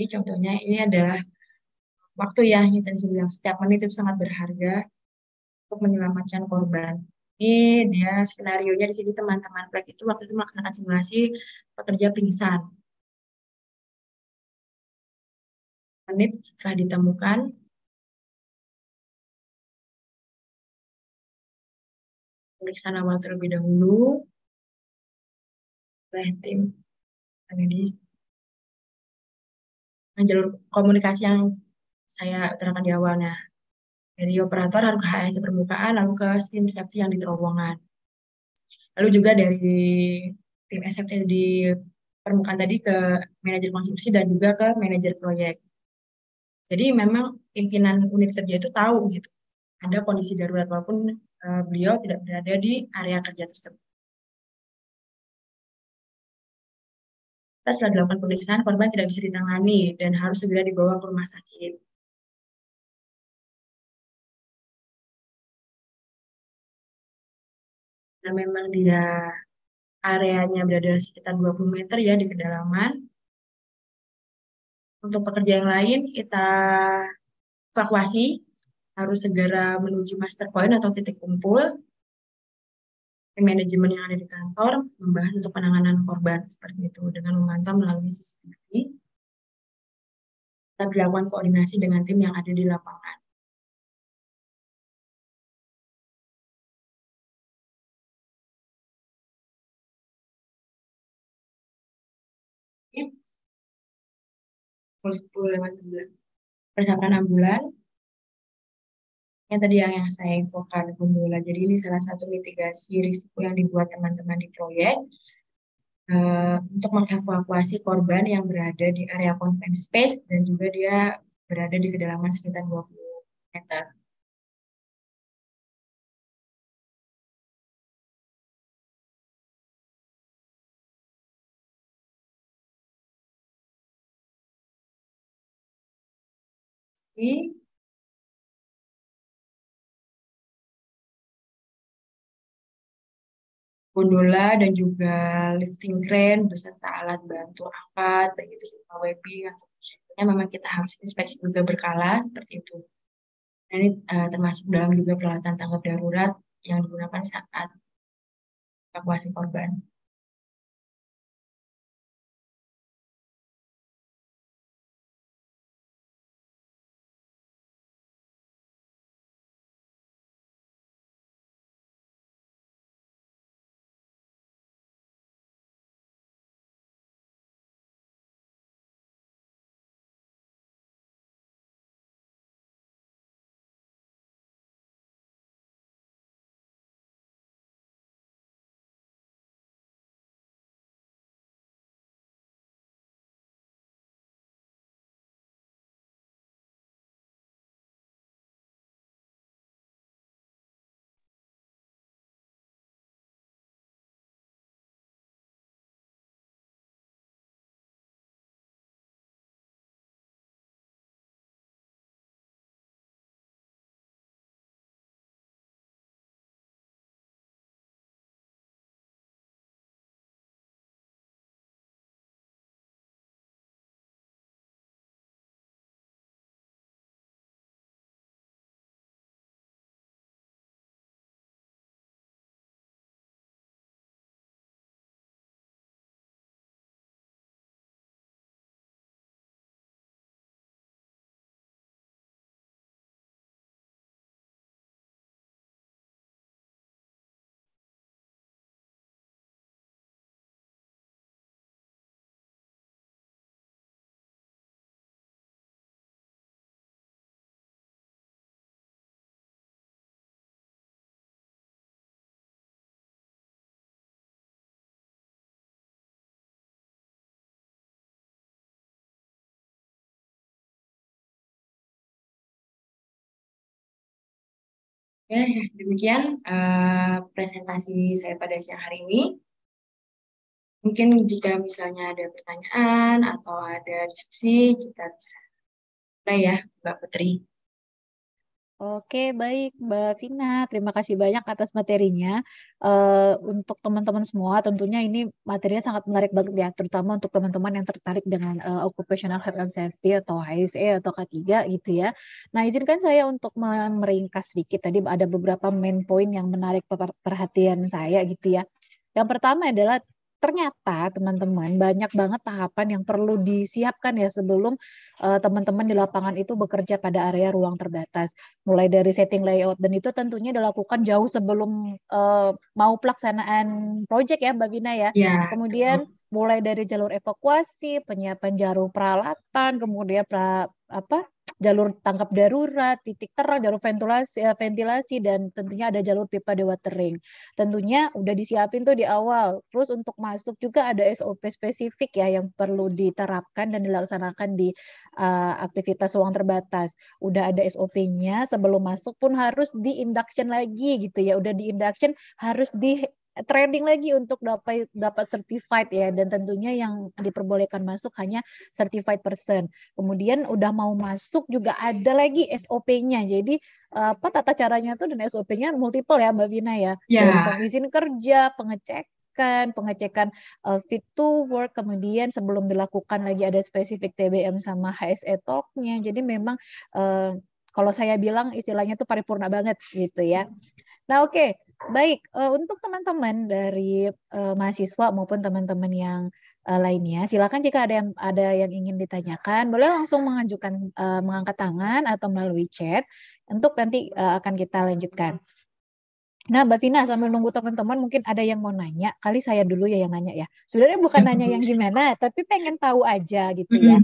D: Ini contohnya ini adalah waktu ya, yang bilang setiap menit itu sangat berharga untuk menyelamatkan korban. Ini dia skenario nya di sini teman-teman Black itu waktu itu melaksanakan simulasi pekerja pingsan. Menit setelah ditemukan, pemeriksaan awal terlebih dahulu oleh tim medis jalur komunikasi yang saya utarakan di awalnya dari operator lalu ke HSC permukaan lalu ke tim safety yang di terowongan. Lalu juga dari tim safety di permukaan tadi ke manajer konstruksi dan juga ke manajer proyek. Jadi memang pimpinan unit kerja itu tahu gitu ada kondisi darurat walaupun uh, beliau tidak berada di area kerja tersebut setelah dilakukan pemeriksaan, korban tidak bisa ditangani dan harus segera dibawa ke rumah sakit. Nah, memang dia areanya berada sekitar 20 meter ya di kedalaman. Untuk pekerja yang lain, kita evakuasi, harus segera menuju master point atau titik kumpul manajemen yang ada di kantor membahas untuk penanganan korban seperti itu dengan memantau melalui CCTV. Kita dilakukan koordinasi dengan tim yang ada di lapangan. Pukul 10 lewat 11. Persiapan ambulan, yang tadi yang, yang saya infokan Gundula. Jadi ini salah satu mitigasi risiko yang dibuat teman-teman di proyek uh, untuk mengevakuasi korban yang berada di area confined space dan juga dia berada di kedalaman sekitar 20 meter. Ini gondola dan juga lifting crane beserta alat bantu angkat, begitu juga webbing atau ya memang kita harus inspeksi juga berkala seperti itu. Dan ini uh, termasuk dalam juga peralatan tanggap darurat yang digunakan saat evakuasi korban. Ya, demikian uh, presentasi saya pada siang hari ini. Mungkin jika misalnya ada pertanyaan atau ada diskusi, kita bisa mulai ya, Mbak Putri.
A: Oke, baik Mbak Vina. Terima kasih banyak atas materinya. Uh, untuk teman-teman semua, tentunya ini materinya sangat menarik banget ya, terutama untuk teman-teman yang tertarik dengan uh, Occupational Health and Safety atau HSE atau K3 gitu ya. Nah, izinkan saya untuk meringkas sedikit. Tadi ada beberapa main point yang menarik perhatian saya gitu ya. Yang pertama adalah ternyata teman-teman banyak banget tahapan yang perlu disiapkan ya sebelum uh, teman-teman di lapangan itu bekerja pada area ruang terbatas. Mulai dari setting layout dan itu tentunya dilakukan jauh sebelum uh, mau pelaksanaan project ya Mbak Bina ya. ya Kemudian mulai dari jalur evakuasi, penyiapan jalur peralatan, kemudian pra, apa jalur tangkap darurat, titik terang, jalur ventilasi, eh, ventilasi dan tentunya ada jalur pipa dewatering. Tentunya udah disiapin tuh di awal. Terus untuk masuk juga ada SOP spesifik ya yang perlu diterapkan dan dilaksanakan di uh, aktivitas ruang terbatas. Udah ada SOP-nya sebelum masuk pun harus di induction lagi gitu ya. Udah di induction harus di trading lagi untuk dapat dapat certified ya dan tentunya yang diperbolehkan masuk hanya certified person. Kemudian udah mau masuk juga ada lagi SOP-nya. Jadi apa tata caranya tuh dan SOP-nya multiple ya Mbak Vina ya. Yeah. Dari izin kerja, pengecekan, pengecekan uh, fit to work, kemudian sebelum dilakukan lagi ada spesifik TBM sama HSE talk-nya. Jadi memang uh, kalau saya bilang istilahnya tuh paripurna banget gitu ya. Nah, oke. Okay. Baik, uh, untuk teman-teman dari uh, mahasiswa maupun teman-teman yang uh, lainnya, silakan jika ada yang ada yang ingin ditanyakan, boleh langsung mengajukan uh, mengangkat tangan atau melalui chat untuk nanti uh, akan kita lanjutkan. Nah, Mbak Vina, sambil nunggu teman-teman, mungkin ada yang mau nanya. Kali saya dulu ya yang nanya ya. Sebenarnya bukan nanya yang <laughs> gimana, tapi pengen tahu aja gitu ya.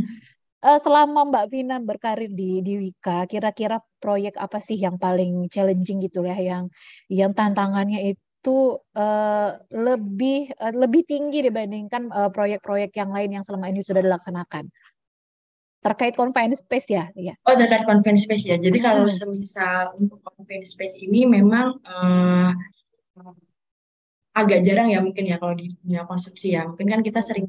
A: Uh, selama Mbak Vina berkarir di di Wika, kira-kira proyek apa sih yang paling challenging gitu ya, yang yang tantangannya itu uh, lebih uh, lebih tinggi dibandingkan proyek-proyek uh, yang lain yang selama ini sudah dilaksanakan? Terkait confined space ya, ya.
D: Oh, terkait confined space ya. Jadi kalau semisal untuk confined space ini memang uh, agak jarang ya mungkin ya kalau di dunia konstruksi ya. Mungkin kan kita sering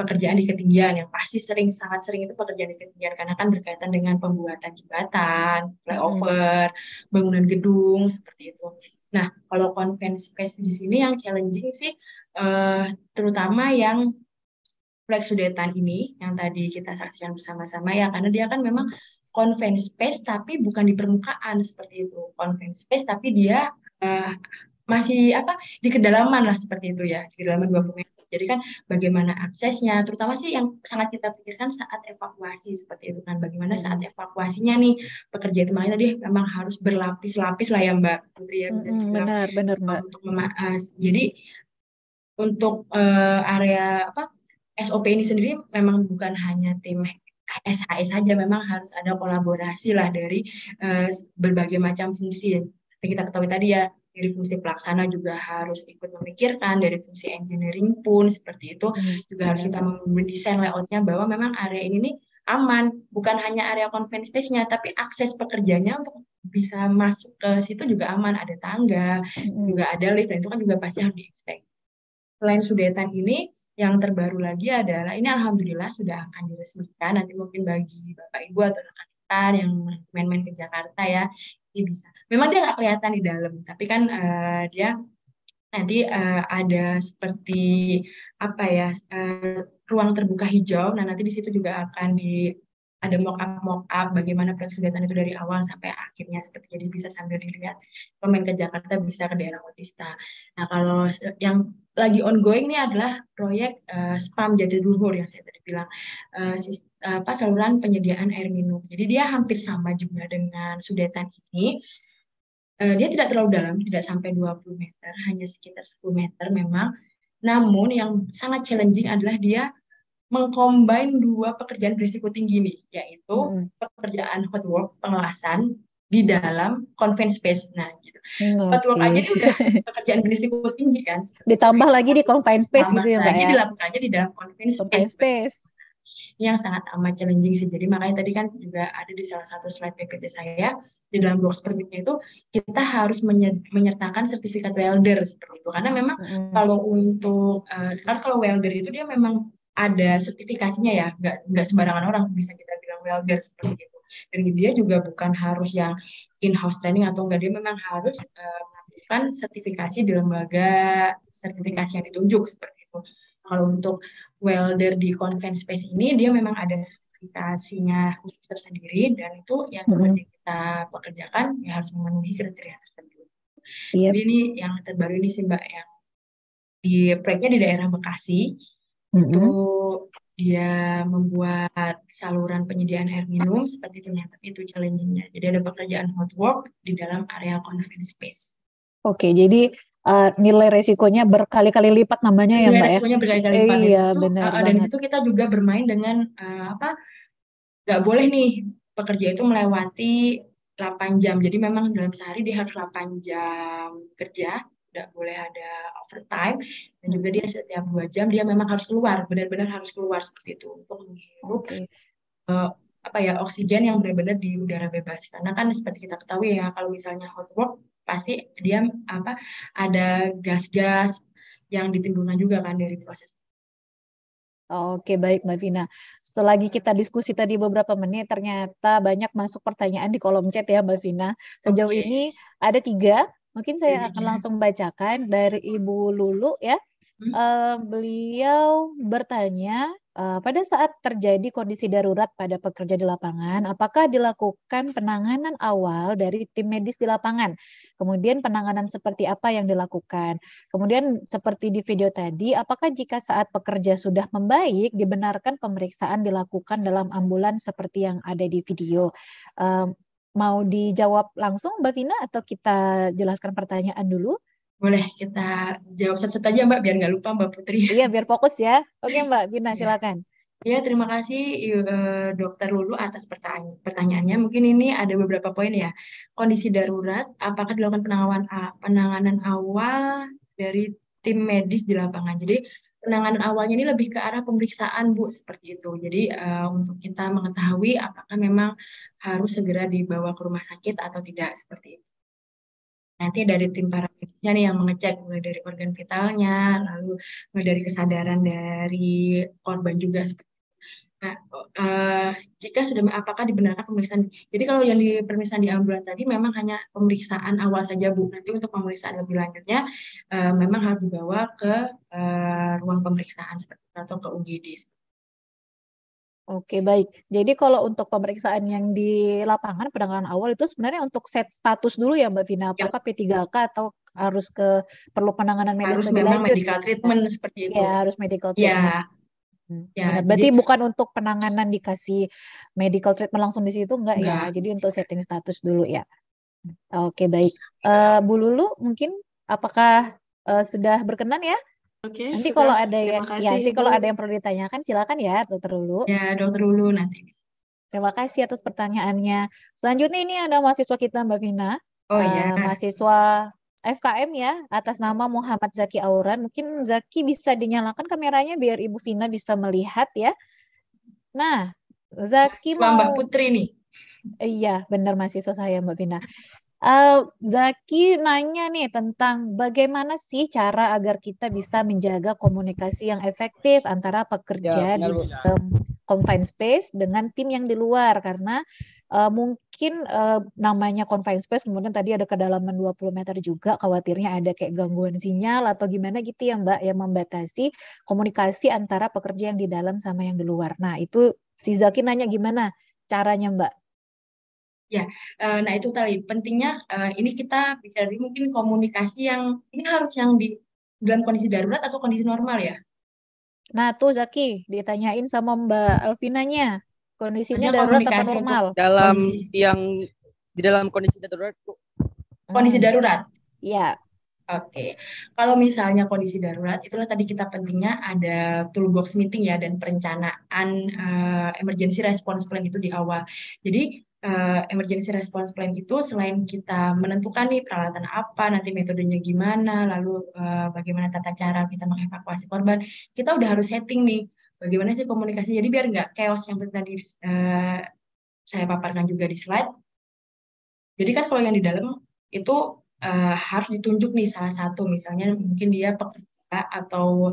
D: pekerjaan di ketinggian yang pasti sering sangat sering itu pekerjaan di ketinggian karena kan berkaitan dengan pembuatan jembatan, flyover, hmm. bangunan gedung seperti itu. Nah, kalau confined space di sini yang challenging sih uh, terutama yang proyek Sudetan ini yang tadi kita saksikan bersama-sama ya karena dia kan memang confined space tapi bukan di permukaan seperti itu. Confined space tapi dia uh, masih apa di kedalaman lah seperti itu ya, di kedalaman 20 meter jadi kan bagaimana aksesnya, terutama sih yang sangat kita pikirkan saat evakuasi seperti itu kan. Bagaimana saat hmm. evakuasinya nih pekerja itu makanya tadi memang harus berlapis-lapis lah ya Mbak Putri ya bisa
A: dibilang. Benar, benar Mbak.
D: Untuk uh, jadi untuk uh, area apa SOP ini sendiri memang bukan hanya tim SHS saja, memang harus ada kolaborasi lah dari uh, berbagai macam fungsi. Seperti kita ketahui tadi ya, dari fungsi pelaksana juga harus ikut memikirkan dari fungsi engineering pun seperti itu hmm. juga harus kita mendesain layoutnya bahwa memang area ini nih aman bukan hanya area conference space-nya tapi akses pekerjanya untuk bisa masuk ke situ juga aman ada tangga hmm. juga ada lift dan itu kan juga pasti harus diekspek selain Sudetan ini yang terbaru lagi adalah ini alhamdulillah sudah akan diresmikan nanti mungkin bagi bapak ibu atau rekan-rekan yang main-main ke Jakarta ya ini bisa. Memang dia nggak kelihatan di dalam, tapi kan uh, dia nanti uh, ada seperti apa ya uh, ruang terbuka hijau. Nah nanti di situ juga akan di ada mock up mock up bagaimana kegiatan itu dari awal sampai akhirnya seperti jadi bisa sambil dilihat pemain ke Jakarta bisa ke daerah Otista. Nah kalau yang lagi ongoing ini adalah proyek uh, spam Jatiluhur yang saya tadi bilang uh, apa saluran penyediaan air minum. Jadi dia hampir sama juga dengan Sudetan ini. Uh, dia tidak terlalu dalam, tidak sampai 20 meter, hanya sekitar 10 meter memang. Namun yang sangat challenging adalah dia mengcombine dua pekerjaan berisiko tinggi nih, yaitu hmm. pekerjaan hot work pengelasan di dalam confined space. Nah, gitu. Hmm, hot work aja ini udah <laughs> pekerjaan berisiko tinggi kan.
A: Ditambah lagi di confined space gitu ya, Mbak
D: ya. dilakukannya di dalam confined space. space. Yang sangat amat challenging sih. Jadi makanya tadi kan juga ada di salah satu slide PPT saya di dalam box permitnya itu kita harus menyertakan sertifikat welder seperti itu. Karena memang hmm. kalau untuk uh, kan kalau welder itu dia memang ada sertifikasinya ya, nggak nggak sembarangan orang bisa kita bilang welder seperti itu. Dan dia juga bukan harus yang in-house training atau enggak, dia memang harus uh, melakukan sertifikasi di lembaga sertifikasi yang ditunjuk seperti itu. Kalau untuk welder di convent space ini, dia memang ada sertifikasinya khusus tersendiri dan itu yang mm kita pekerjakan ya harus memenuhi kriteria tersebut. Yep. Jadi ini yang terbaru ini sih Mbak yang di proyeknya di daerah Bekasi mm-hmm. itu dia membuat saluran penyediaan air minum seperti itu tapi itu challengingnya. Jadi ada pekerjaan hot work di dalam area conference space.
A: Oke, jadi uh, nilai resikonya berkali-kali lipat namanya ya,
D: nilai
A: ya Mbak
D: resikonya ya? berkali-kali lipat. Iya, itu, benar uh, Dan situ kita juga bermain dengan uh, apa? Gak boleh nih pekerja itu melewati 8 jam. Jadi memang dalam sehari dia harus 8 jam kerja tidak boleh ada overtime dan juga dia setiap dua jam dia memang harus keluar benar-benar harus keluar seperti itu untuk menghirup okay. uh, eh, apa ya oksigen yang benar-benar di udara bebas karena kan seperti kita ketahui ya kalau misalnya hot work pasti dia apa ada gas-gas yang ditimbulkan juga kan dari proses
A: Oke, baik Mbak Vina. Setelah lagi kita diskusi tadi beberapa menit, ternyata banyak masuk pertanyaan di kolom chat ya Mbak Vina. Sejauh okay. ini ada tiga Mungkin saya akan langsung bacakan dari Ibu Lulu ya. Hmm. Uh, beliau bertanya, uh, pada saat terjadi kondisi darurat pada pekerja di lapangan, apakah dilakukan penanganan awal dari tim medis di lapangan? Kemudian penanganan seperti apa yang dilakukan? Kemudian seperti di video tadi, apakah jika saat pekerja sudah membaik, dibenarkan pemeriksaan dilakukan dalam ambulan seperti yang ada di video? Uh, Mau dijawab langsung Mbak Vina atau kita jelaskan pertanyaan dulu?
D: Boleh kita jawab satu-satu aja Mbak biar nggak lupa Mbak Putri.
A: Iya biar fokus ya. Oke Mbak Vina iya. silakan.
D: Ya, terima kasih uh, Dokter Lulu atas pertanya pertanyaannya. Mungkin ini ada beberapa poin ya. Kondisi darurat, apakah dilakukan penanganan penanganan awal dari tim medis di lapangan? Jadi penanganan awalnya ini lebih ke arah pemeriksaan Bu seperti itu. Jadi uh, untuk kita mengetahui apakah memang harus segera dibawa ke rumah sakit atau tidak seperti itu. Nanti dari tim paramediknya nih yang mengecek mulai dari organ vitalnya, lalu mulai dari kesadaran dari korban juga Nah, uh, jika sudah apakah dibenarkan pemeriksaan? Jadi kalau yang di pemeriksaan di ambulan tadi memang hanya pemeriksaan awal saja Bu. Nanti untuk pemeriksaan lebih lanjutnya uh, memang harus dibawa ke uh, ruang pemeriksaan seperti atau ke UGD.
A: Oke, baik. Jadi kalau untuk pemeriksaan yang di lapangan penanganan awal itu sebenarnya untuk set status dulu ya Mbak Vina, ya. apakah ya. P3K atau harus ke perlu penanganan medis
D: harus lebih lanjut? Harus medical treatment seperti itu.
A: Ya, harus medical ya. treatment. Ya ya, Benar. Berarti jadi, bukan untuk penanganan dikasih medical treatment langsung di situ enggak, ya? enggak. ya? Jadi untuk setting status dulu ya. Oke baik. Uh, Bu Lulu mungkin apakah uh, sudah berkenan ya?
D: Oke.
A: Nanti sudah. kalau ada yang ya, nanti kalau ada yang perlu ditanyakan silakan ya Dokter Lulu.
D: Ya Dokter Lulu nanti.
A: Terima kasih atas pertanyaannya. Selanjutnya ini ada mahasiswa kita Mbak Vina.
D: Oh uh, ya.
A: Mahasiswa FKM ya atas nama Muhammad Zaki Auran. Mungkin Zaki bisa dinyalakan kameranya biar Ibu Vina bisa melihat ya. Nah, Zaki
D: mau Mbak Putri nih.
A: Iya, benar mahasiswa saya Mbak Vina. Uh, Zaki nanya nih tentang bagaimana sih cara agar kita bisa menjaga komunikasi yang efektif antara pekerja ya, di um, confined space dengan tim yang di luar. Karena uh, mungkin uh, namanya confined space kemudian tadi ada kedalaman 20 meter juga khawatirnya ada kayak gangguan sinyal atau gimana gitu ya Mbak yang membatasi komunikasi antara pekerja yang di dalam sama yang di luar. Nah, itu si Zaki nanya gimana caranya Mbak
D: Ya, uh, nah itu tadi pentingnya uh, ini kita bicara mungkin komunikasi yang ini harus yang di dalam kondisi darurat atau kondisi normal ya.
A: Nah tuh Zaki ditanyain sama Mbak Alvinanya kondisinya darurat atau normal?
E: Dalam kondisi. yang di dalam kondisi darurat
D: Kondisi hmm. darurat.
A: Iya.
D: Oke, kalau misalnya kondisi darurat, itulah tadi kita pentingnya ada toolbox meeting ya dan perencanaan uh, emergency response plan itu di awal. Jadi uh, emergency response plan itu selain kita menentukan nih peralatan apa, nanti metodenya gimana, lalu uh, bagaimana tata cara kita mengevakuasi korban, kita udah harus setting nih bagaimana sih komunikasi. Jadi biar nggak chaos yang tadi uh, saya paparkan juga di slide. Jadi kan kalau yang di dalam itu uh, harus ditunjuk nih salah satu, misalnya mungkin dia pekerja atau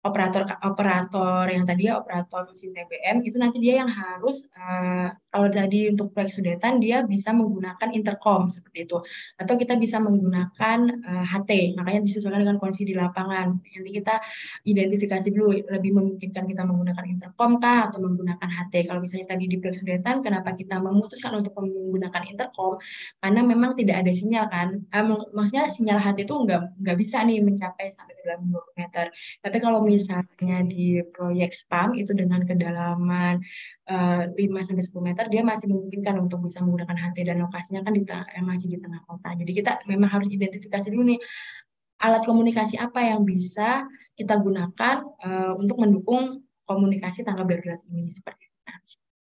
D: operator operator yang tadi ya operator mesin TBM itu nanti dia yang harus uh, kalau tadi untuk proyek sudetan dia bisa menggunakan intercom seperti itu. Atau kita bisa menggunakan uh, eh, HT makanya disesuaikan dengan kondisi di lapangan. Nanti kita identifikasi dulu lebih memungkinkan kita menggunakan intercom kah atau menggunakan HT kalau misalnya tadi di proyek sudetan kenapa kita memutuskan untuk menggunakan intercom? Karena memang tidak ada sinyal kan? Uh, maksudnya sinyal HT itu nggak nggak bisa nih mencapai sampai ke dalam 20 meter. Tapi kalau misalnya di proyek spam itu dengan kedalaman uh, 5 sampai 10 meter dia masih memungkinkan untuk bisa menggunakan HT dan lokasinya kan di eh, masih di tengah kota. Jadi kita memang harus identifikasi dulu nih alat komunikasi apa yang bisa kita gunakan uh, untuk mendukung komunikasi tanggap darurat ini seperti itu. Nah,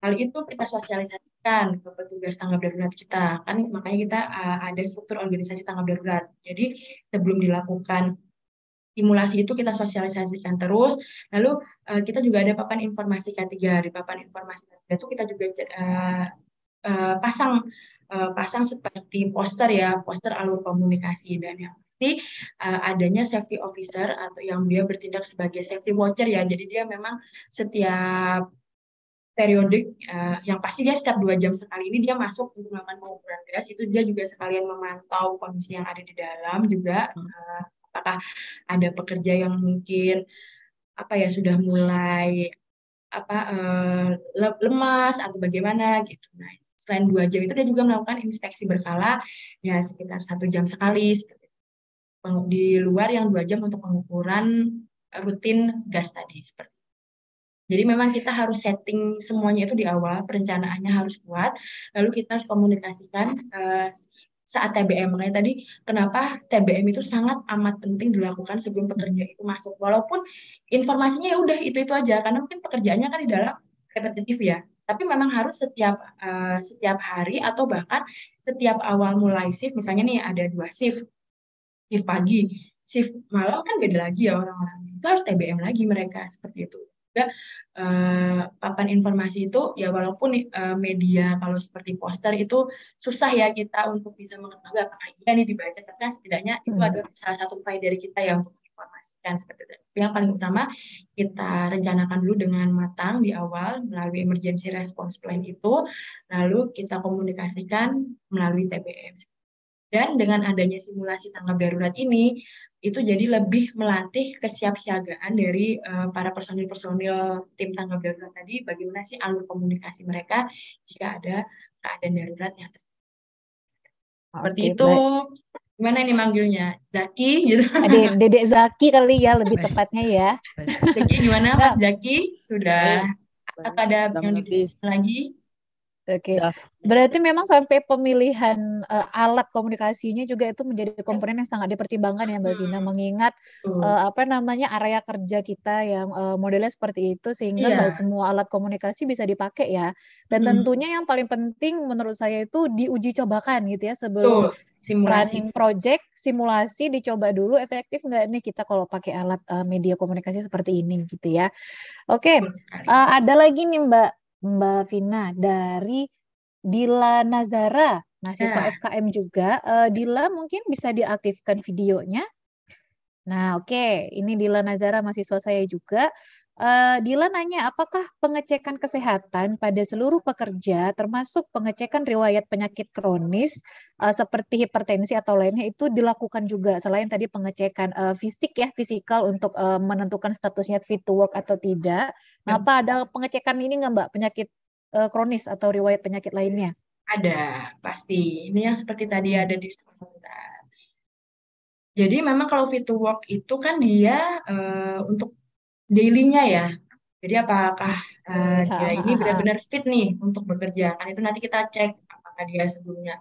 D: hal itu kita sosialisasikan ke petugas tanggap darurat kita kan makanya kita uh, ada struktur organisasi tanggap darurat. Jadi sebelum dilakukan simulasi itu kita sosialisasikan terus. Lalu uh, kita juga ada papan informasi K3. Di papan informasi K3 itu kita juga uh, uh, pasang uh, pasang seperti poster ya, poster alur komunikasi dan yang pasti uh, adanya safety officer atau yang dia bertindak sebagai safety watcher ya. Jadi dia memang setiap periodik uh, yang pasti dia setiap dua jam sekali ini dia masuk untuk melakukan pengukuran gas itu dia juga sekalian memantau kondisi yang ada di dalam juga uh, apakah ada pekerja yang mungkin apa ya sudah mulai apa uh, lemas atau bagaimana gitu. Nah, selain dua jam itu dia juga melakukan inspeksi berkala ya sekitar satu jam sekali seperti di luar yang dua jam untuk pengukuran rutin gas tadi seperti jadi memang kita harus setting semuanya itu di awal, perencanaannya harus kuat, lalu kita harus komunikasikan uh, saat TBM. Makanya tadi kenapa TBM itu sangat amat penting dilakukan sebelum pekerja itu masuk. Walaupun informasinya ya udah itu-itu aja karena mungkin pekerjaannya kan di dalam repetitif ya. Tapi memang harus setiap uh, setiap hari atau bahkan setiap awal mulai shift misalnya nih ada dua shift. Shift pagi, shift malam kan beda lagi ya orang-orang. Itu harus TBM lagi mereka seperti itu juga uh, papan informasi itu ya walaupun uh, media kalau seperti poster itu susah ya kita untuk bisa mengetahui apakah iya nih dibaca tapi kan setidaknya itu hmm. adalah salah satu upaya dari kita ya untuk informasikan seperti itu. Yang paling utama kita rencanakan dulu dengan matang di awal melalui emergency response plan itu, lalu kita komunikasikan melalui TBM. Dan dengan adanya simulasi tanggap darurat ini, itu jadi lebih melatih kesiapsiagaan dari uh, para personil-personil tim tanggap darurat tadi bagaimana sih alur komunikasi mereka jika ada keadaan darurat yang terjadi. Seperti Oke, itu. Baik. Gimana ini manggilnya? Zaki gitu.
A: Adek, Dedek Zaki kali ya lebih tepatnya ya.
D: Zaki gimana Mas Zaki? Sudah Apakah ada yang lagi?
A: Oke, okay. berarti memang sampai pemilihan uh, alat komunikasinya juga itu menjadi komponen yang sangat dipertimbangkan ya Mbak Vina, hmm. mengingat uh, apa namanya area kerja kita yang uh, modelnya seperti itu sehingga yeah. semua alat komunikasi bisa dipakai ya. Dan hmm. tentunya yang paling penting menurut saya itu diuji cobakan gitu ya sebelum Tuh, simulasi. running project, simulasi dicoba dulu efektif nggak nih kita kalau pakai alat uh, media komunikasi seperti ini gitu ya. Oke, okay. uh, ada lagi nih Mbak Mbak Vina dari Dila Nazara, mahasiswa nah. FKM juga. Uh, Dila mungkin bisa diaktifkan videonya. Nah, oke, okay. ini Dila Nazara mahasiswa saya juga. Uh, Dila nanya, apakah pengecekan kesehatan pada seluruh pekerja, termasuk pengecekan riwayat penyakit kronis uh, seperti hipertensi atau lainnya, itu dilakukan juga selain tadi pengecekan uh, fisik ya, fisikal untuk uh, menentukan statusnya fit to work atau tidak. Nah, apa ada pengecekan ini nggak Mbak penyakit uh, kronis atau riwayat penyakit lainnya?
D: Ada, pasti. Ini yang seperti tadi ada di Jadi memang kalau fit to work itu kan dia uh, untuk dailynya ya. Jadi apakah uh, dia ini benar-benar fit nih untuk bekerja? Kan itu nanti kita cek apakah dia sebelumnya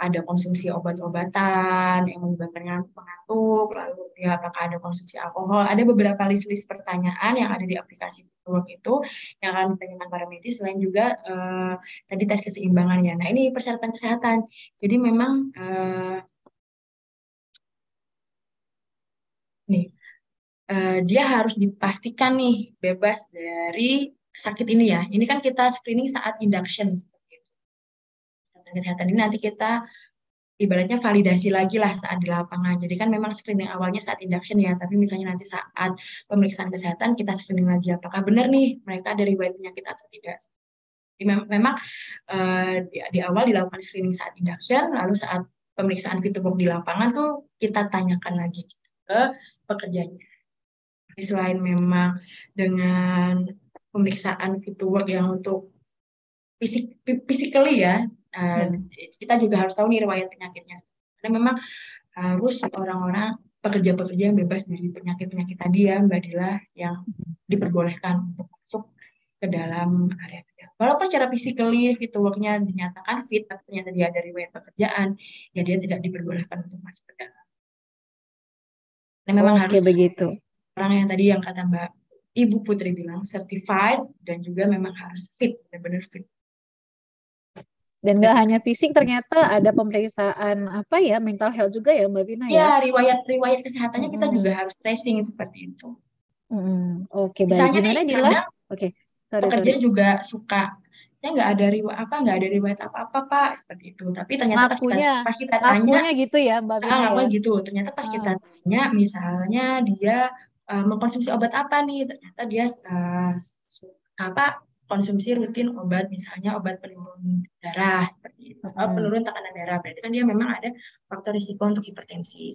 D: ada konsumsi obat-obatan yang menyebabkan mengantuk, lalu dia apakah ada konsumsi alkohol. Ada beberapa list-list pertanyaan yang ada di aplikasi Work itu yang akan ditanyakan para medis selain juga uh, tadi tes keseimbangannya. Nah ini persyaratan kesehatan. Jadi memang uh, nih uh, dia harus dipastikan nih bebas dari sakit ini ya. Ini kan kita screening saat induction. Kesehatan ini nanti kita ibaratnya validasi lagi lah saat di lapangan. Jadi kan memang screening awalnya saat induction ya, tapi misalnya nanti saat pemeriksaan kesehatan kita screening lagi apakah benar nih mereka ada riwayat penyakit atau tidak. Jadi memang uh, di, awal dilakukan screening saat induction, lalu saat pemeriksaan fit work di lapangan tuh kita tanyakan lagi ke pekerjanya. Selain memang dengan pemeriksaan fit work yang untuk fisik physically ya hmm. kita juga harus tahu nih riwayat penyakitnya. Karena memang harus orang-orang pekerja-pekerja yang bebas dari penyakit-penyakit tadi ya Mbak Dila yang diperbolehkan untuk masuk ke dalam area kerja. Walaupun secara physically fit worknya dinyatakan fit, tapi ternyata dia ada riwayat pekerjaan, ya dia tidak diperbolehkan untuk masuk ke dalam. Nah, memang Oke, harus begitu. Orang yang tadi yang kata Mbak Ibu Putri bilang certified dan juga memang harus fit, benar-benar fit.
A: Dan nggak hanya fisik, ternyata ada pemeriksaan apa ya mental health juga ya Mbak Vina ya?
D: Ya riwayat riwayat kesehatannya hmm. kita juga harus tracing seperti itu.
A: Hmm. Oke okay, baik. Gimana Dila? Oke. Okay.
D: pekerja sorry. juga suka saya nggak ada riwayat apa nggak ada riwayat apa apa pak seperti itu tapi ternyata pas kita pas kita tanya
A: gitu ya mbak Vina
D: ah, ya? gitu ternyata pas kita ah. tanya misalnya dia uh, mengkonsumsi obat apa nih? Ternyata dia uh, apa konsumsi rutin obat misalnya obat penurun darah seperti itu hmm. penurun tekanan darah. Berarti kan dia memang ada faktor risiko untuk hipertensi.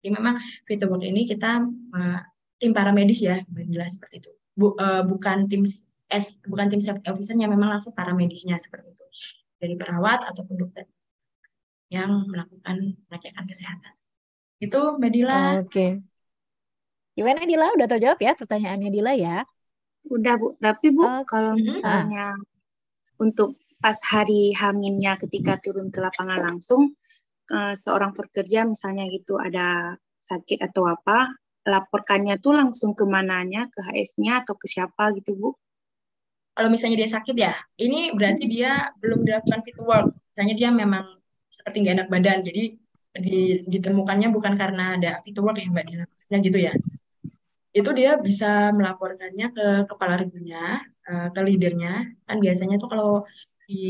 D: Jadi memang Fitobot ini kita uh, tim paramedis ya jelas seperti itu. Bu, uh, bukan tim S bukan tim safety officernya memang langsung paramedisnya seperti itu. Dari perawat ataupun dokter yang melakukan pengecekan kesehatan. Itu Mbak Dila.
A: Oke. okay. Gimana Dila udah terjawab ya pertanyaannya Dila ya
F: Udah Bu, tapi Bu uh, kalau misalnya uh. untuk pas hari haminnya ketika turun ke lapangan langsung uh, seorang pekerja misalnya gitu ada sakit atau apa, laporkannya tuh langsung ke mananya, ke HS-nya atau ke siapa gitu Bu?
D: Kalau misalnya dia sakit ya, ini berarti dia belum dilakukan fit work. Misalnya dia memang seperti nggak enak badan, jadi di, ditemukannya bukan karena ada fit work ya Mbak Dina, gitu ya itu dia bisa melaporkannya ke kepala regunya, uh, ke leadernya. Kan biasanya tuh kalau di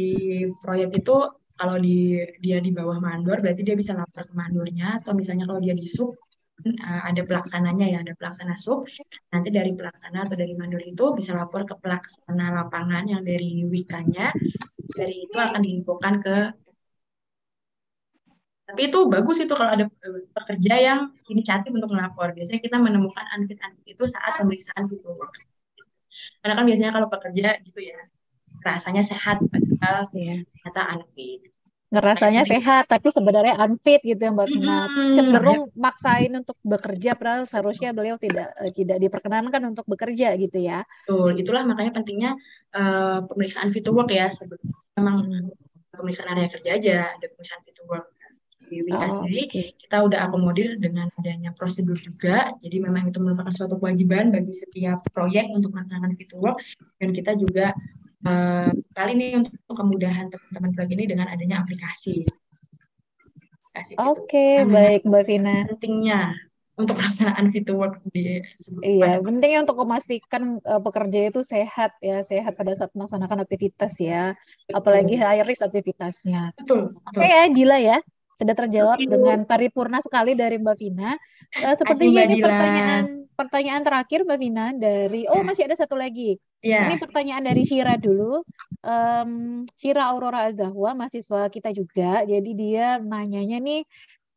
D: proyek itu kalau di dia di bawah mandor berarti dia bisa lapor ke mandornya. Atau misalnya kalau dia di sub uh, ada pelaksananya ya ada pelaksana sub. Nanti dari pelaksana atau dari mandor itu bisa lapor ke pelaksana lapangan yang dari wikanya. Dari itu akan diinfokan ke tapi itu bagus itu kalau ada pekerja yang inisiatif untuk melapor. Biasanya kita menemukan unfit-unfit itu saat pemeriksaan people works. Karena kan biasanya kalau pekerja gitu ya, rasanya sehat padahal ya. ternyata unfit.
A: Ngerasanya sehat tapi sebenarnya unfit gitu ya Mbak. Hmm, Cenderung ya. maksain untuk bekerja padahal seharusnya beliau tidak eh, tidak diperkenankan untuk bekerja gitu ya.
D: Betul, itulah makanya pentingnya uh, pemeriksaan fit to work ya. Sebetulnya memang pemeriksaan area kerja aja ada pemeriksaan fit to work di Wika oh, sendiri okay. kita udah akomodir dengan adanya prosedur juga. Jadi memang itu merupakan suatu kewajiban bagi setiap proyek untuk melaksanakan fit work dan kita juga uh, kali ini untuk kemudahan teman-teman proyek ini dengan adanya aplikasi.
A: aplikasi Oke, okay, baik Mbak Vina.
D: Pentingnya untuk pelaksanaan fit work di
A: Iya, pentingnya untuk memastikan uh, pekerja itu sehat ya, sehat pada saat melaksanakan aktivitas ya, apalagi high risk aktivitasnya.
D: Betul.
A: betul. Oke ya, Dila ya sudah terjawab dengan paripurna sekali dari Mbak Vina. Uh, sepertinya ini pertanyaan pertanyaan terakhir Mbak Vina dari oh masih ada satu lagi. Yeah. Ini pertanyaan dari Shira dulu. Um, Shira Aurora Azahwa mahasiswa kita juga. Jadi dia nanyanya nih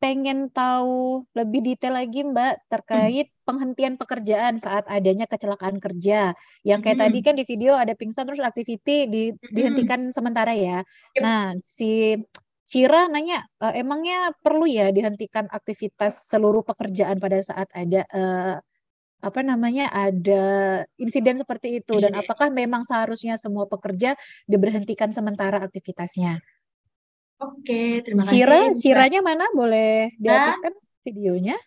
A: pengen tahu lebih detail lagi Mbak terkait hmm. penghentian pekerjaan saat adanya kecelakaan kerja. Yang kayak hmm. tadi kan di video ada pingsan terus activity di, hmm. dihentikan sementara ya. Yep. Nah, si Cira nanya, e, emangnya perlu ya dihentikan aktivitas seluruh pekerjaan pada saat ada uh, apa namanya ada insiden seperti itu insiden. dan apakah memang seharusnya semua pekerja diberhentikan sementara aktivitasnya?
D: Oke, terima
A: kasih. Cira, Ciranya mana? Boleh diaktifkan videonya?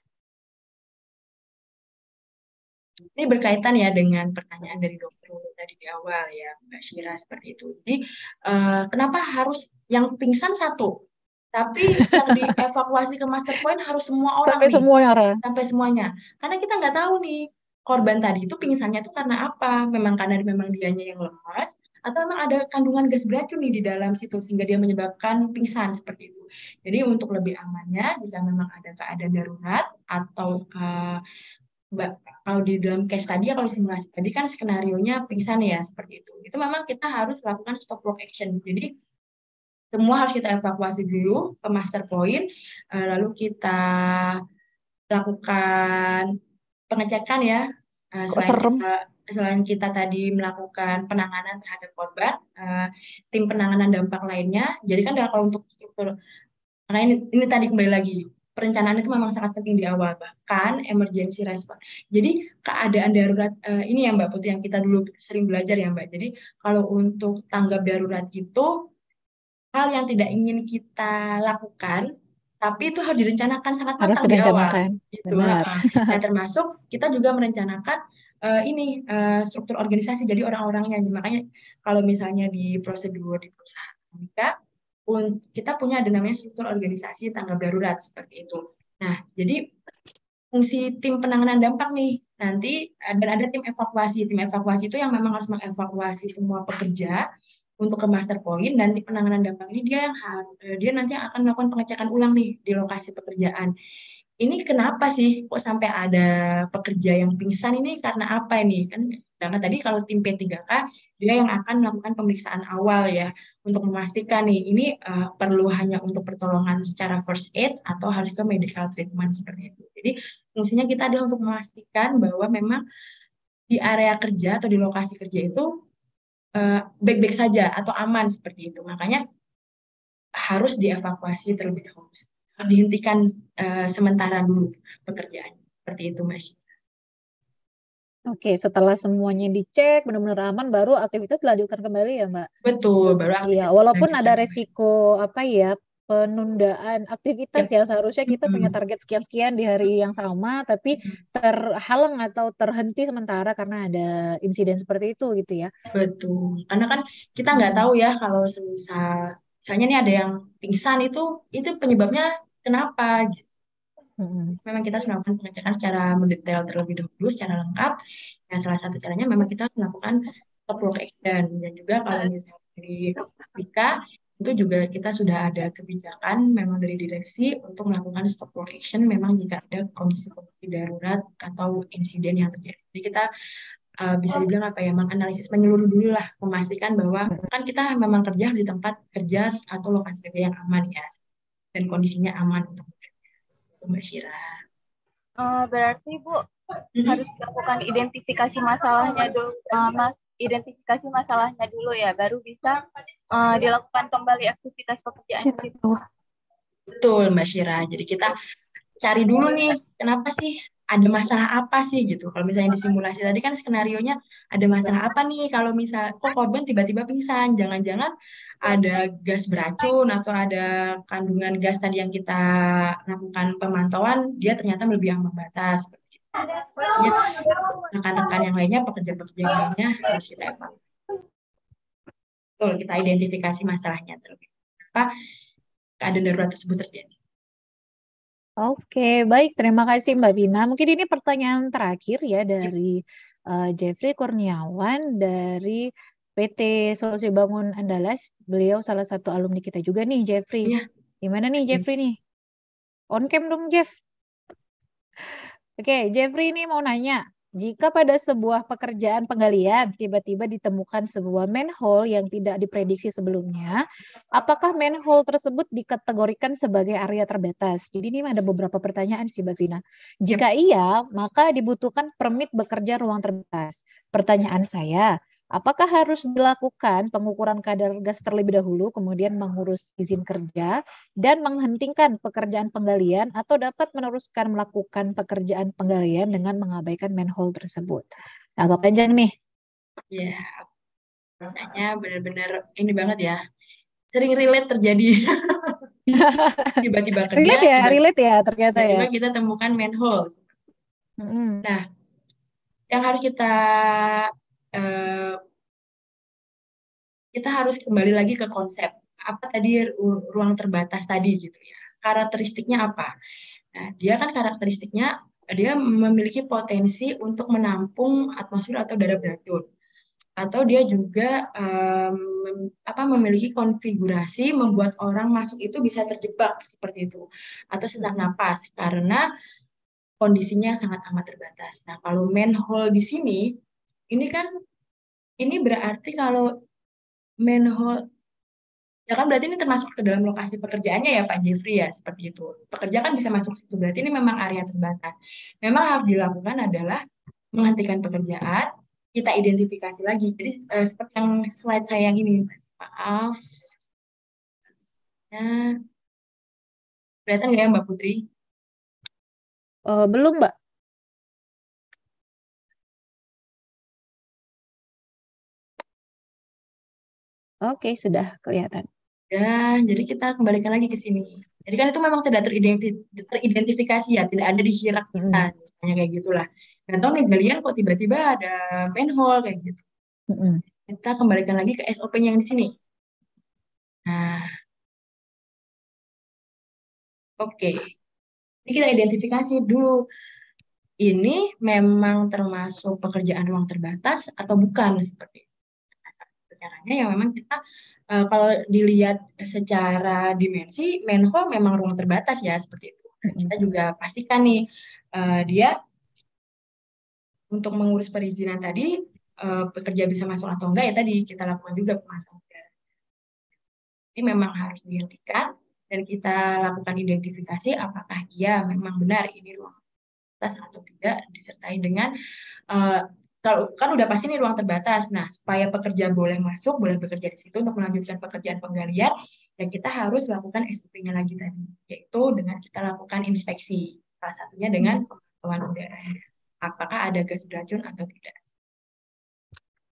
D: Ini berkaitan ya dengan pertanyaan dari dokter tadi di awal ya Mbak Syira seperti itu. Jadi uh, kenapa harus yang pingsan satu, tapi yang dievakuasi ke master point harus semua orang
A: sampai nih, semua orang
D: sampai semuanya. Karena kita nggak tahu nih korban tadi itu pingsannya itu karena apa? Memang karena memang dianya yang lemas atau memang ada kandungan gas beracun nih di dalam situ sehingga dia menyebabkan pingsan seperti itu. Jadi untuk lebih amannya jika memang ada keadaan darurat atau uh, kalau di dalam case tadi kalau simulasi tadi kan skenario nya pingsan ya seperti itu. Itu memang kita harus lakukan stop work action. Jadi semua harus kita evakuasi dulu ke master point, uh, lalu kita lakukan pengecekan ya. Uh, selain kita selain kita tadi melakukan penanganan terhadap korban, uh, tim penanganan dampak lainnya, jadi kan kalau untuk struktur, nah ini, ini tadi kembali lagi, perencanaan itu memang sangat penting di awal, bahkan emergency response. Jadi keadaan darurat, uh, ini ya Mbak Putri yang kita dulu sering belajar ya Mbak, jadi kalau untuk tanggap darurat itu, hal yang tidak ingin kita lakukan, tapi itu harus direncanakan sangat matang di awal. Gitu. Benar. <laughs> Nah, termasuk kita juga merencanakan uh, ini uh, struktur organisasi jadi orang-orangnya makanya kalau misalnya di prosedur di perusahaan kita kita punya ada namanya struktur organisasi tanggap darurat seperti itu. Nah jadi fungsi tim penanganan dampak nih nanti dan ada tim evakuasi. Tim evakuasi itu yang memang harus mengevakuasi semua pekerja untuk ke master point dan tim penanganan dampak ini dia yang dia nanti akan melakukan pengecekan ulang nih di lokasi pekerjaan ini kenapa sih kok sampai ada pekerja yang pingsan ini karena apa ini kan karena tadi kalau tim P3K dia yang akan melakukan pemeriksaan awal ya untuk memastikan nih ini uh, perlu hanya untuk pertolongan secara first aid atau harus ke medical treatment seperti itu. Jadi fungsinya kita adalah untuk memastikan bahwa memang di area kerja atau di lokasi kerja itu uh, baik-baik saja atau aman seperti itu. Makanya harus dievakuasi terlebih dahulu dihentikan uh, sementara dulu pekerjaan seperti itu Mas.
A: Oke, setelah semuanya dicek benar-benar aman, baru aktivitas dilanjutkan kembali ya, Mbak.
D: Betul, baru
A: Iya, walaupun ada resiko apa ya penundaan aktivitas ya, ya seharusnya kita punya target sekian-sekian di hari yang sama, tapi terhalang atau terhenti sementara karena ada insiden seperti itu gitu ya.
D: Betul, karena kan kita nggak tahu ya kalau semisal misalnya nih ada yang pingsan itu itu penyebabnya kenapa gitu. Memang kita harus melakukan pengecekan secara mendetail terlebih dahulu, secara lengkap. Nah, salah satu caranya memang kita harus melakukan stop work action. Dan juga kalau misalnya di Pika, itu juga kita sudah ada kebijakan memang dari direksi untuk melakukan stop work action memang jika ada kondisi-kondisi darurat atau insiden yang terjadi. Jadi kita uh, bisa dibilang apa ya, menganalisis menyeluruh dulu lah, memastikan bahwa kan kita memang kerja di tempat kerja atau lokasi kerja yang aman ya dan kondisinya aman untuk itu Mbak Syira.
F: Uh, berarti Bu hmm. harus dilakukan identifikasi masalahnya dulu, uh, mas identifikasi masalahnya dulu ya, baru bisa uh, dilakukan kembali aktivitas pekerjaan itu.
D: Betul Mbak Syira. Jadi kita cari dulu nih, kenapa sih ada masalah apa sih gitu. Kalau misalnya di simulasi tadi kan skenario nya ada masalah apa nih kalau misal kok korban tiba-tiba pingsan, jangan-jangan ada gas beracun atau ada kandungan gas tadi yang kita lakukan pemantauan, dia ternyata melebihi ambang batas. Ya, rekan-rekan yang lainnya, pekerja-pekerja yang lainnya harus kita evaluasi. Betul, kita identifikasi masalahnya terlebih. Apa keadaan darurat tersebut terjadi.
A: Oke, baik. Terima kasih Mbak Bina. Mungkin ini pertanyaan terakhir ya dari uh, Jeffrey Kurniawan dari PT Solusi Bangun Andalas. Beliau salah satu alumni kita juga nih, Jeffrey. Iya. Gimana nih Jeffrey nih? On cam dong, Jeff. Oke, Jeffrey ini mau nanya. Jika pada sebuah pekerjaan penggalian tiba-tiba ditemukan sebuah manhole yang tidak diprediksi sebelumnya, apakah manhole tersebut dikategorikan sebagai area terbatas? Jadi ini ada beberapa pertanyaan sih Mbak Vina. Jika iya, maka dibutuhkan permit bekerja ruang terbatas. Pertanyaan saya, Apakah harus dilakukan pengukuran kadar gas terlebih dahulu, kemudian mengurus izin kerja, dan menghentikan pekerjaan penggalian, atau dapat meneruskan melakukan pekerjaan penggalian dengan mengabaikan manhole tersebut? Agak panjang nih.
D: Ya, makanya benar-benar ini banget ya. Sering relate terjadi. <laughs> Tiba-tiba kerja.
A: Relate ya, relate ya ternyata
D: tiba -tiba ya. kita temukan manhole. Mm -hmm. Nah, yang harus kita Eh, kita harus kembali lagi ke konsep apa tadi ruang terbatas tadi gitu ya. Karakteristiknya apa? Nah dia kan karakteristiknya dia memiliki potensi untuk menampung atmosfer atau darah beracun atau dia juga um, apa memiliki konfigurasi membuat orang masuk itu bisa terjebak seperti itu. Atau sesak napas karena kondisinya sangat amat terbatas. Nah, kalau manhole di sini ini kan ini berarti kalau manhole Ya kan berarti ini termasuk ke dalam lokasi pekerjaannya ya Pak Jeffrey ya, seperti itu. Pekerja kan bisa masuk situ, berarti ini memang area terbatas. Memang harus dilakukan adalah menghentikan pekerjaan, kita identifikasi lagi. Jadi eh, seperti yang slide saya yang ini, maaf. Kelihatan nggak ya Mbak Putri?
A: Uh, belum Mbak. Oke, sudah kelihatan.
D: Dan jadi kita kembalikan lagi ke sini. Jadi kan itu memang tidak teridentifikasi ya, tidak ada di hierarki kita, hmm. misalnya kayak gitulah. Gak tahu nih galian kok tiba-tiba ada manhole kayak gitu. Hmm. Kita kembalikan lagi ke SOP-nya yang di sini. Nah, oke. Okay. Ini kita identifikasi dulu. Ini memang termasuk pekerjaan ruang terbatas atau bukan seperti caranya yang memang kita uh, kalau dilihat secara dimensi, Menho memang ruang terbatas ya seperti itu. kita juga pastikan nih uh, dia untuk mengurus perizinan tadi uh, pekerja bisa masuk atau enggak ya tadi kita lakukan juga pemantauan. Ini memang harus dihentikan dan kita lakukan identifikasi apakah ia memang benar ini ruang terbatas atau tidak disertai dengan uh, kalau kan udah pasti nih ruang terbatas. Nah, supaya pekerja boleh masuk, boleh bekerja di situ untuk melanjutkan pekerjaan penggalian, dan kita harus lakukan SOP-nya lagi tadi, yaitu dengan kita lakukan inspeksi. Salah satunya dengan pemantauan udara. Apakah ada gas beracun atau tidak.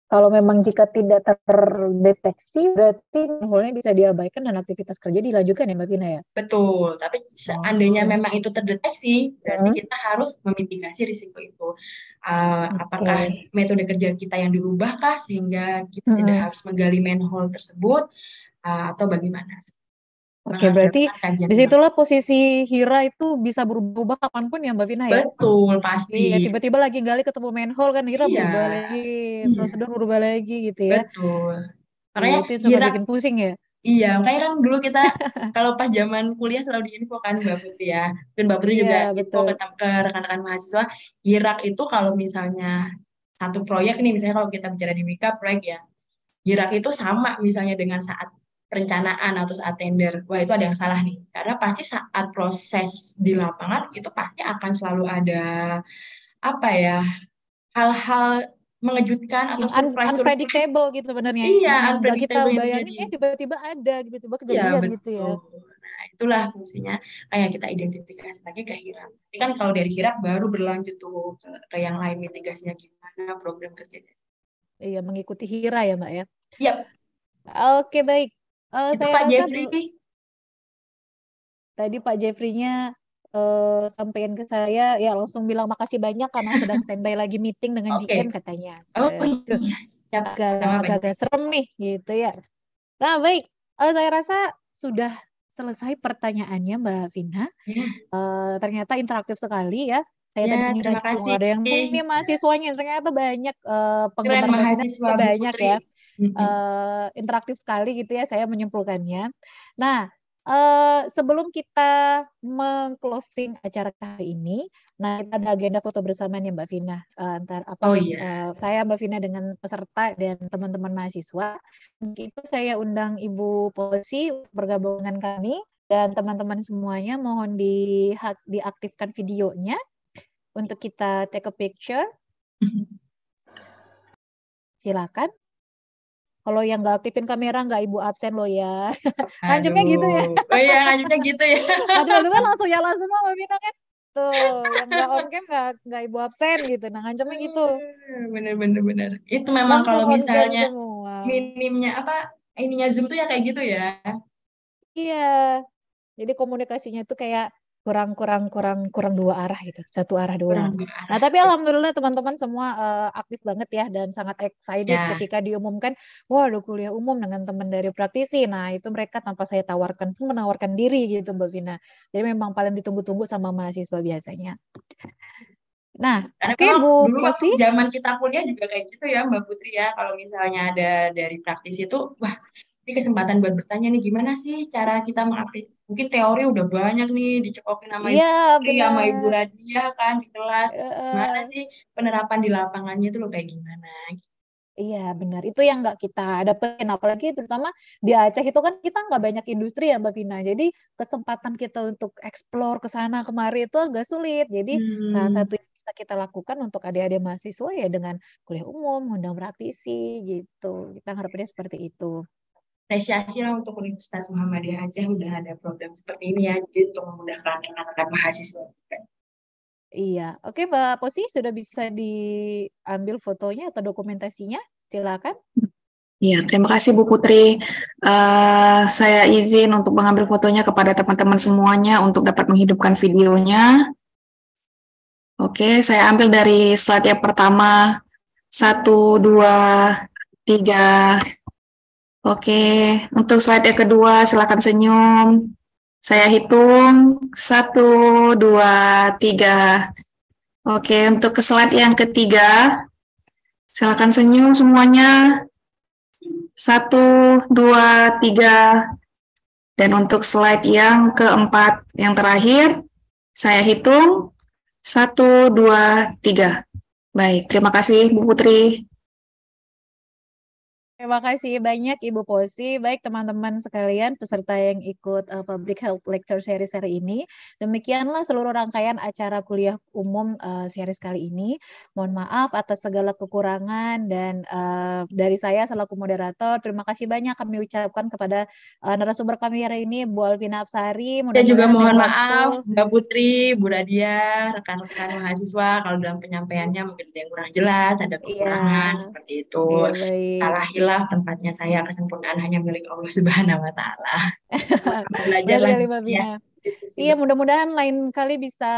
A: Kalau memang jika tidak terdeteksi, berarti hole bisa diabaikan dan aktivitas kerja dilanjutkan ya Mbak Vina ya?
D: Betul, tapi seandainya oh. memang itu terdeteksi, berarti hmm. kita harus memitigasi risiko itu. Uh, okay. Apakah metode kerja kita yang dirubahkah sehingga kita hmm. tidak harus menggali manhole tersebut, uh, atau bagaimana?
A: Oke, okay, berarti di situlah posisi Hira itu bisa berubah kapan pun ya Mbak Vina
D: ya? Betul, pasti.
A: Iya, tiba-tiba lagi gali ketemu manhole kan Hira iya. berubah lagi, iya. prosedur berubah lagi gitu ya.
D: Betul.
A: Makanya itu Hira, bikin pusing ya?
D: Iya, makanya kan dulu kita <laughs> kalau pas zaman kuliah selalu diinfo kan Mbak Putri ya. Dan Mbak Putri iya, juga info ke, ke rekan-rekan mahasiswa, Hirak itu kalau misalnya satu proyek nih, misalnya kalau kita bicara di Wika proyek ya, Hirak itu sama misalnya dengan saat perencanaan atau saat tender, wah itu ada yang salah nih. Karena pasti saat proses di lapangan itu pasti akan selalu ada apa ya hal-hal mengejutkan atau
A: surprise unpredictable surprise. gitu sebenarnya.
D: Iya, unpredictable.
A: Kita bayangin ya tiba-tiba ada, tiba-tiba kejadian ya, gitu ya.
D: Nah, itulah fungsinya kayak kita identifikasi lagi ke hirap. Ini kan kalau dari hirap baru berlanjut tuh ke, ke yang lain mitigasinya gimana, program kerjanya.
A: Iya, mengikuti hira ya, Mbak ya.
D: Iya.
A: Oke, baik.
D: Uh, itu saya Pak Jeffrey.
A: Tadi Pak Jeffrey-nya uh, sampaikan ke saya ya langsung bilang makasih banyak karena sedang standby lagi meeting dengan okay. GM katanya.
D: Oh iya,
A: agak-agak serem nih gitu ya. Nah baik, uh, saya rasa sudah selesai pertanyaannya Mbak Vina. Yeah. Ya. Uh, ternyata interaktif sekali ya. Saya ya, tadi
D: mengira ada
A: yang ini mahasiswanya ternyata banyak uh, penggemar mahasiswa banyak ya uh, interaktif sekali gitu ya saya menyimpulkannya. Nah, uh, sebelum kita mengclosing acara kali ini, nah kita ada agenda foto bersama nih Mbak Vina uh, antar apa oh, iya. uh, saya Mbak Vina dengan peserta dan teman-teman mahasiswa. Itu saya undang Ibu Polisi bergabung dengan kami dan teman-teman semuanya mohon di diaktifkan videonya untuk kita take a picture. <laughs> Silakan. Kalau yang nggak aktifin kamera nggak ibu absen lo ya. <laughs> ngancemnya gitu ya.
D: oh iya ngancemnya gitu ya. <laughs>
A: Ngancem itu kan langsung nyala semua Mbak Mina kan. Tuh, yang nggak on cam nggak nggak ibu absen gitu. Nah ngancemnya gitu.
D: Bener bener bener. Itu memang kalau misalnya minimnya apa ininya zoom tuh ya kayak gitu ya.
A: Iya. Jadi komunikasinya itu kayak kurang kurang kurang kurang dua arah gitu satu arah dua arah. Nah tapi alhamdulillah teman-teman semua uh, aktif banget ya dan sangat excited yeah. ketika diumumkan wah ada kuliah umum dengan teman dari praktisi. Nah itu mereka tanpa saya tawarkan pun menawarkan diri gitu Mbak Vina. Jadi memang paling ditunggu-tunggu sama mahasiswa biasanya. Nah,
D: Karena
A: oke Bu
D: dulu zaman kita kuliah juga kayak gitu ya Mbak Putri ya. Kalau misalnya ada dari praktis itu, wah ini kesempatan buat bertanya nih gimana sih cara kita mengaplikasi. Mungkin teori udah banyak nih dicekokin sama
A: Iya,
D: Ibu sama Ibu. Radia kan di kelas.
A: Heeh.
D: sih penerapan di lapangannya itu loh kayak gimana?
A: Iya benar, itu yang nggak kita dapetin, apalagi terutama di Aceh itu kan kita nggak banyak industri ya Mbak Vina, jadi kesempatan kita untuk explore ke sana kemari itu agak sulit. Jadi salah
D: Hmm.
A: satu yang bisa kita lakukan untuk adik-adik mahasiswa ya dengan kuliah umum, undang praktisi gitu. Kita harapnya seperti itu.
D: Apresiasi lah untuk Universitas Muhammadiyah Aceh udah ada program seperti ini ya, jadi untuk memudahkan rekan-rekan mahasiswa.
A: Iya, oke Mbak Posi sudah bisa diambil fotonya atau dokumentasinya? Silakan.
G: Iya, terima kasih Bu Putri. Uh, saya izin untuk mengambil fotonya kepada teman-teman semuanya untuk dapat menghidupkan videonya. Oke, saya ambil dari slide yang pertama. Satu, dua, tiga. Oke, untuk slide yang kedua silakan senyum. Saya hitung. Satu, dua, tiga. Oke, untuk ke slide yang ketiga, silakan senyum semuanya. Satu, dua, tiga. Dan untuk slide yang keempat, yang terakhir, saya hitung. Satu, dua, tiga. Baik, terima kasih Bu Putri.
A: Terima kasih banyak Ibu Posi. Baik teman-teman sekalian peserta yang ikut uh, Public Health Lecture Series hari ini. Demikianlah seluruh rangkaian acara kuliah umum uh, series kali ini. Mohon maaf atas segala kekurangan dan uh, dari saya selaku moderator terima kasih banyak kami ucapkan kepada uh, narasumber kami hari ini Bu Alvina Absari.
D: Saya juga mohon maaf Mbak Putri, Bu Radia, rekan-rekan mahasiswa kalau dalam penyampaiannya mungkin ada yang kurang jelas, ada kekurangan
A: Iya.
D: seperti itu.
A: Iya.
D: Salah hilaf tempatnya saya kesempurnaan hanya milik Allah Subhanahu wa taala. <laughs> Belajar
A: Benar sekali,
D: lagi
A: Mbak
D: ya.
A: Iya, mudah-mudahan lain kali bisa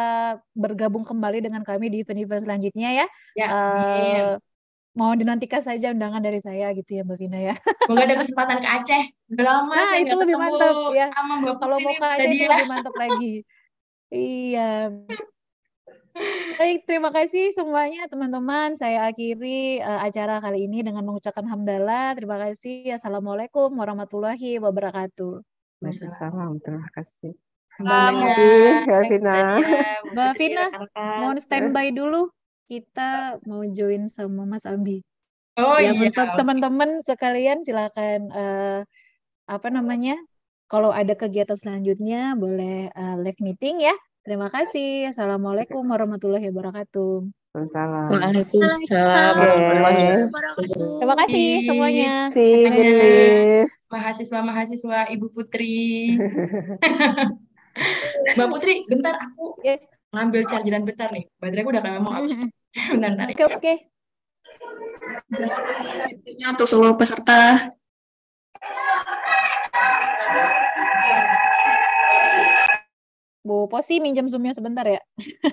A: bergabung kembali dengan kami di event-event selanjutnya ya.
D: Ya, amin.
A: mohon dinantikan saja undangan dari saya gitu ya Mbak Vina ya.
D: Semoga ada kesempatan ke Aceh. Udah lama
A: Nah,
D: saya
A: itu lebih mantap ya. Kalau mau ke Aceh itu lebih mantap lagi. <laughs> Iya. Baik, terima kasih semuanya teman-teman. Saya akhiri eh, acara kali ini dengan mengucapkan hamdalah. Terima kasih. Assalamualaikum warahmatullahi wabarakatuh.
C: Waalaikumsalam. Terima kasih.
D: Mbak
C: Terima
D: Vina,
C: kasih, Mbak Vina.
A: Mbak Vina, mohon standby dulu. Kita mau join sama Mas Ambi.
D: Oh
A: ya,
D: iya,
A: untuk teman-teman sekalian silakan eh, apa namanya? Kalau ada kegiatan selanjutnya boleh eh, live meeting ya. Terima kasih. Assalamualaikum warahmatullahi wabarakatuh.
C: Waalaikumsalam.
A: Terima kasih semuanya.
C: Genif.
D: mahasiswa-mahasiswa Ibu Putri. <laughs> Mbak Putri, bentar aku
A: Yes.
D: ngambil chargeran bentar nih. Bateraiku udah kayak mau habis. bentar, bentar.
A: Oke, oke.
G: Untuk seluruh peserta,
A: Bu Posi minjem Zoom-nya sebentar ya.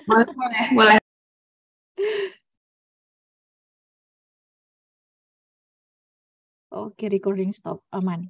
G: boleh, boleh, boleh.
A: Oke, recording stop. Aman.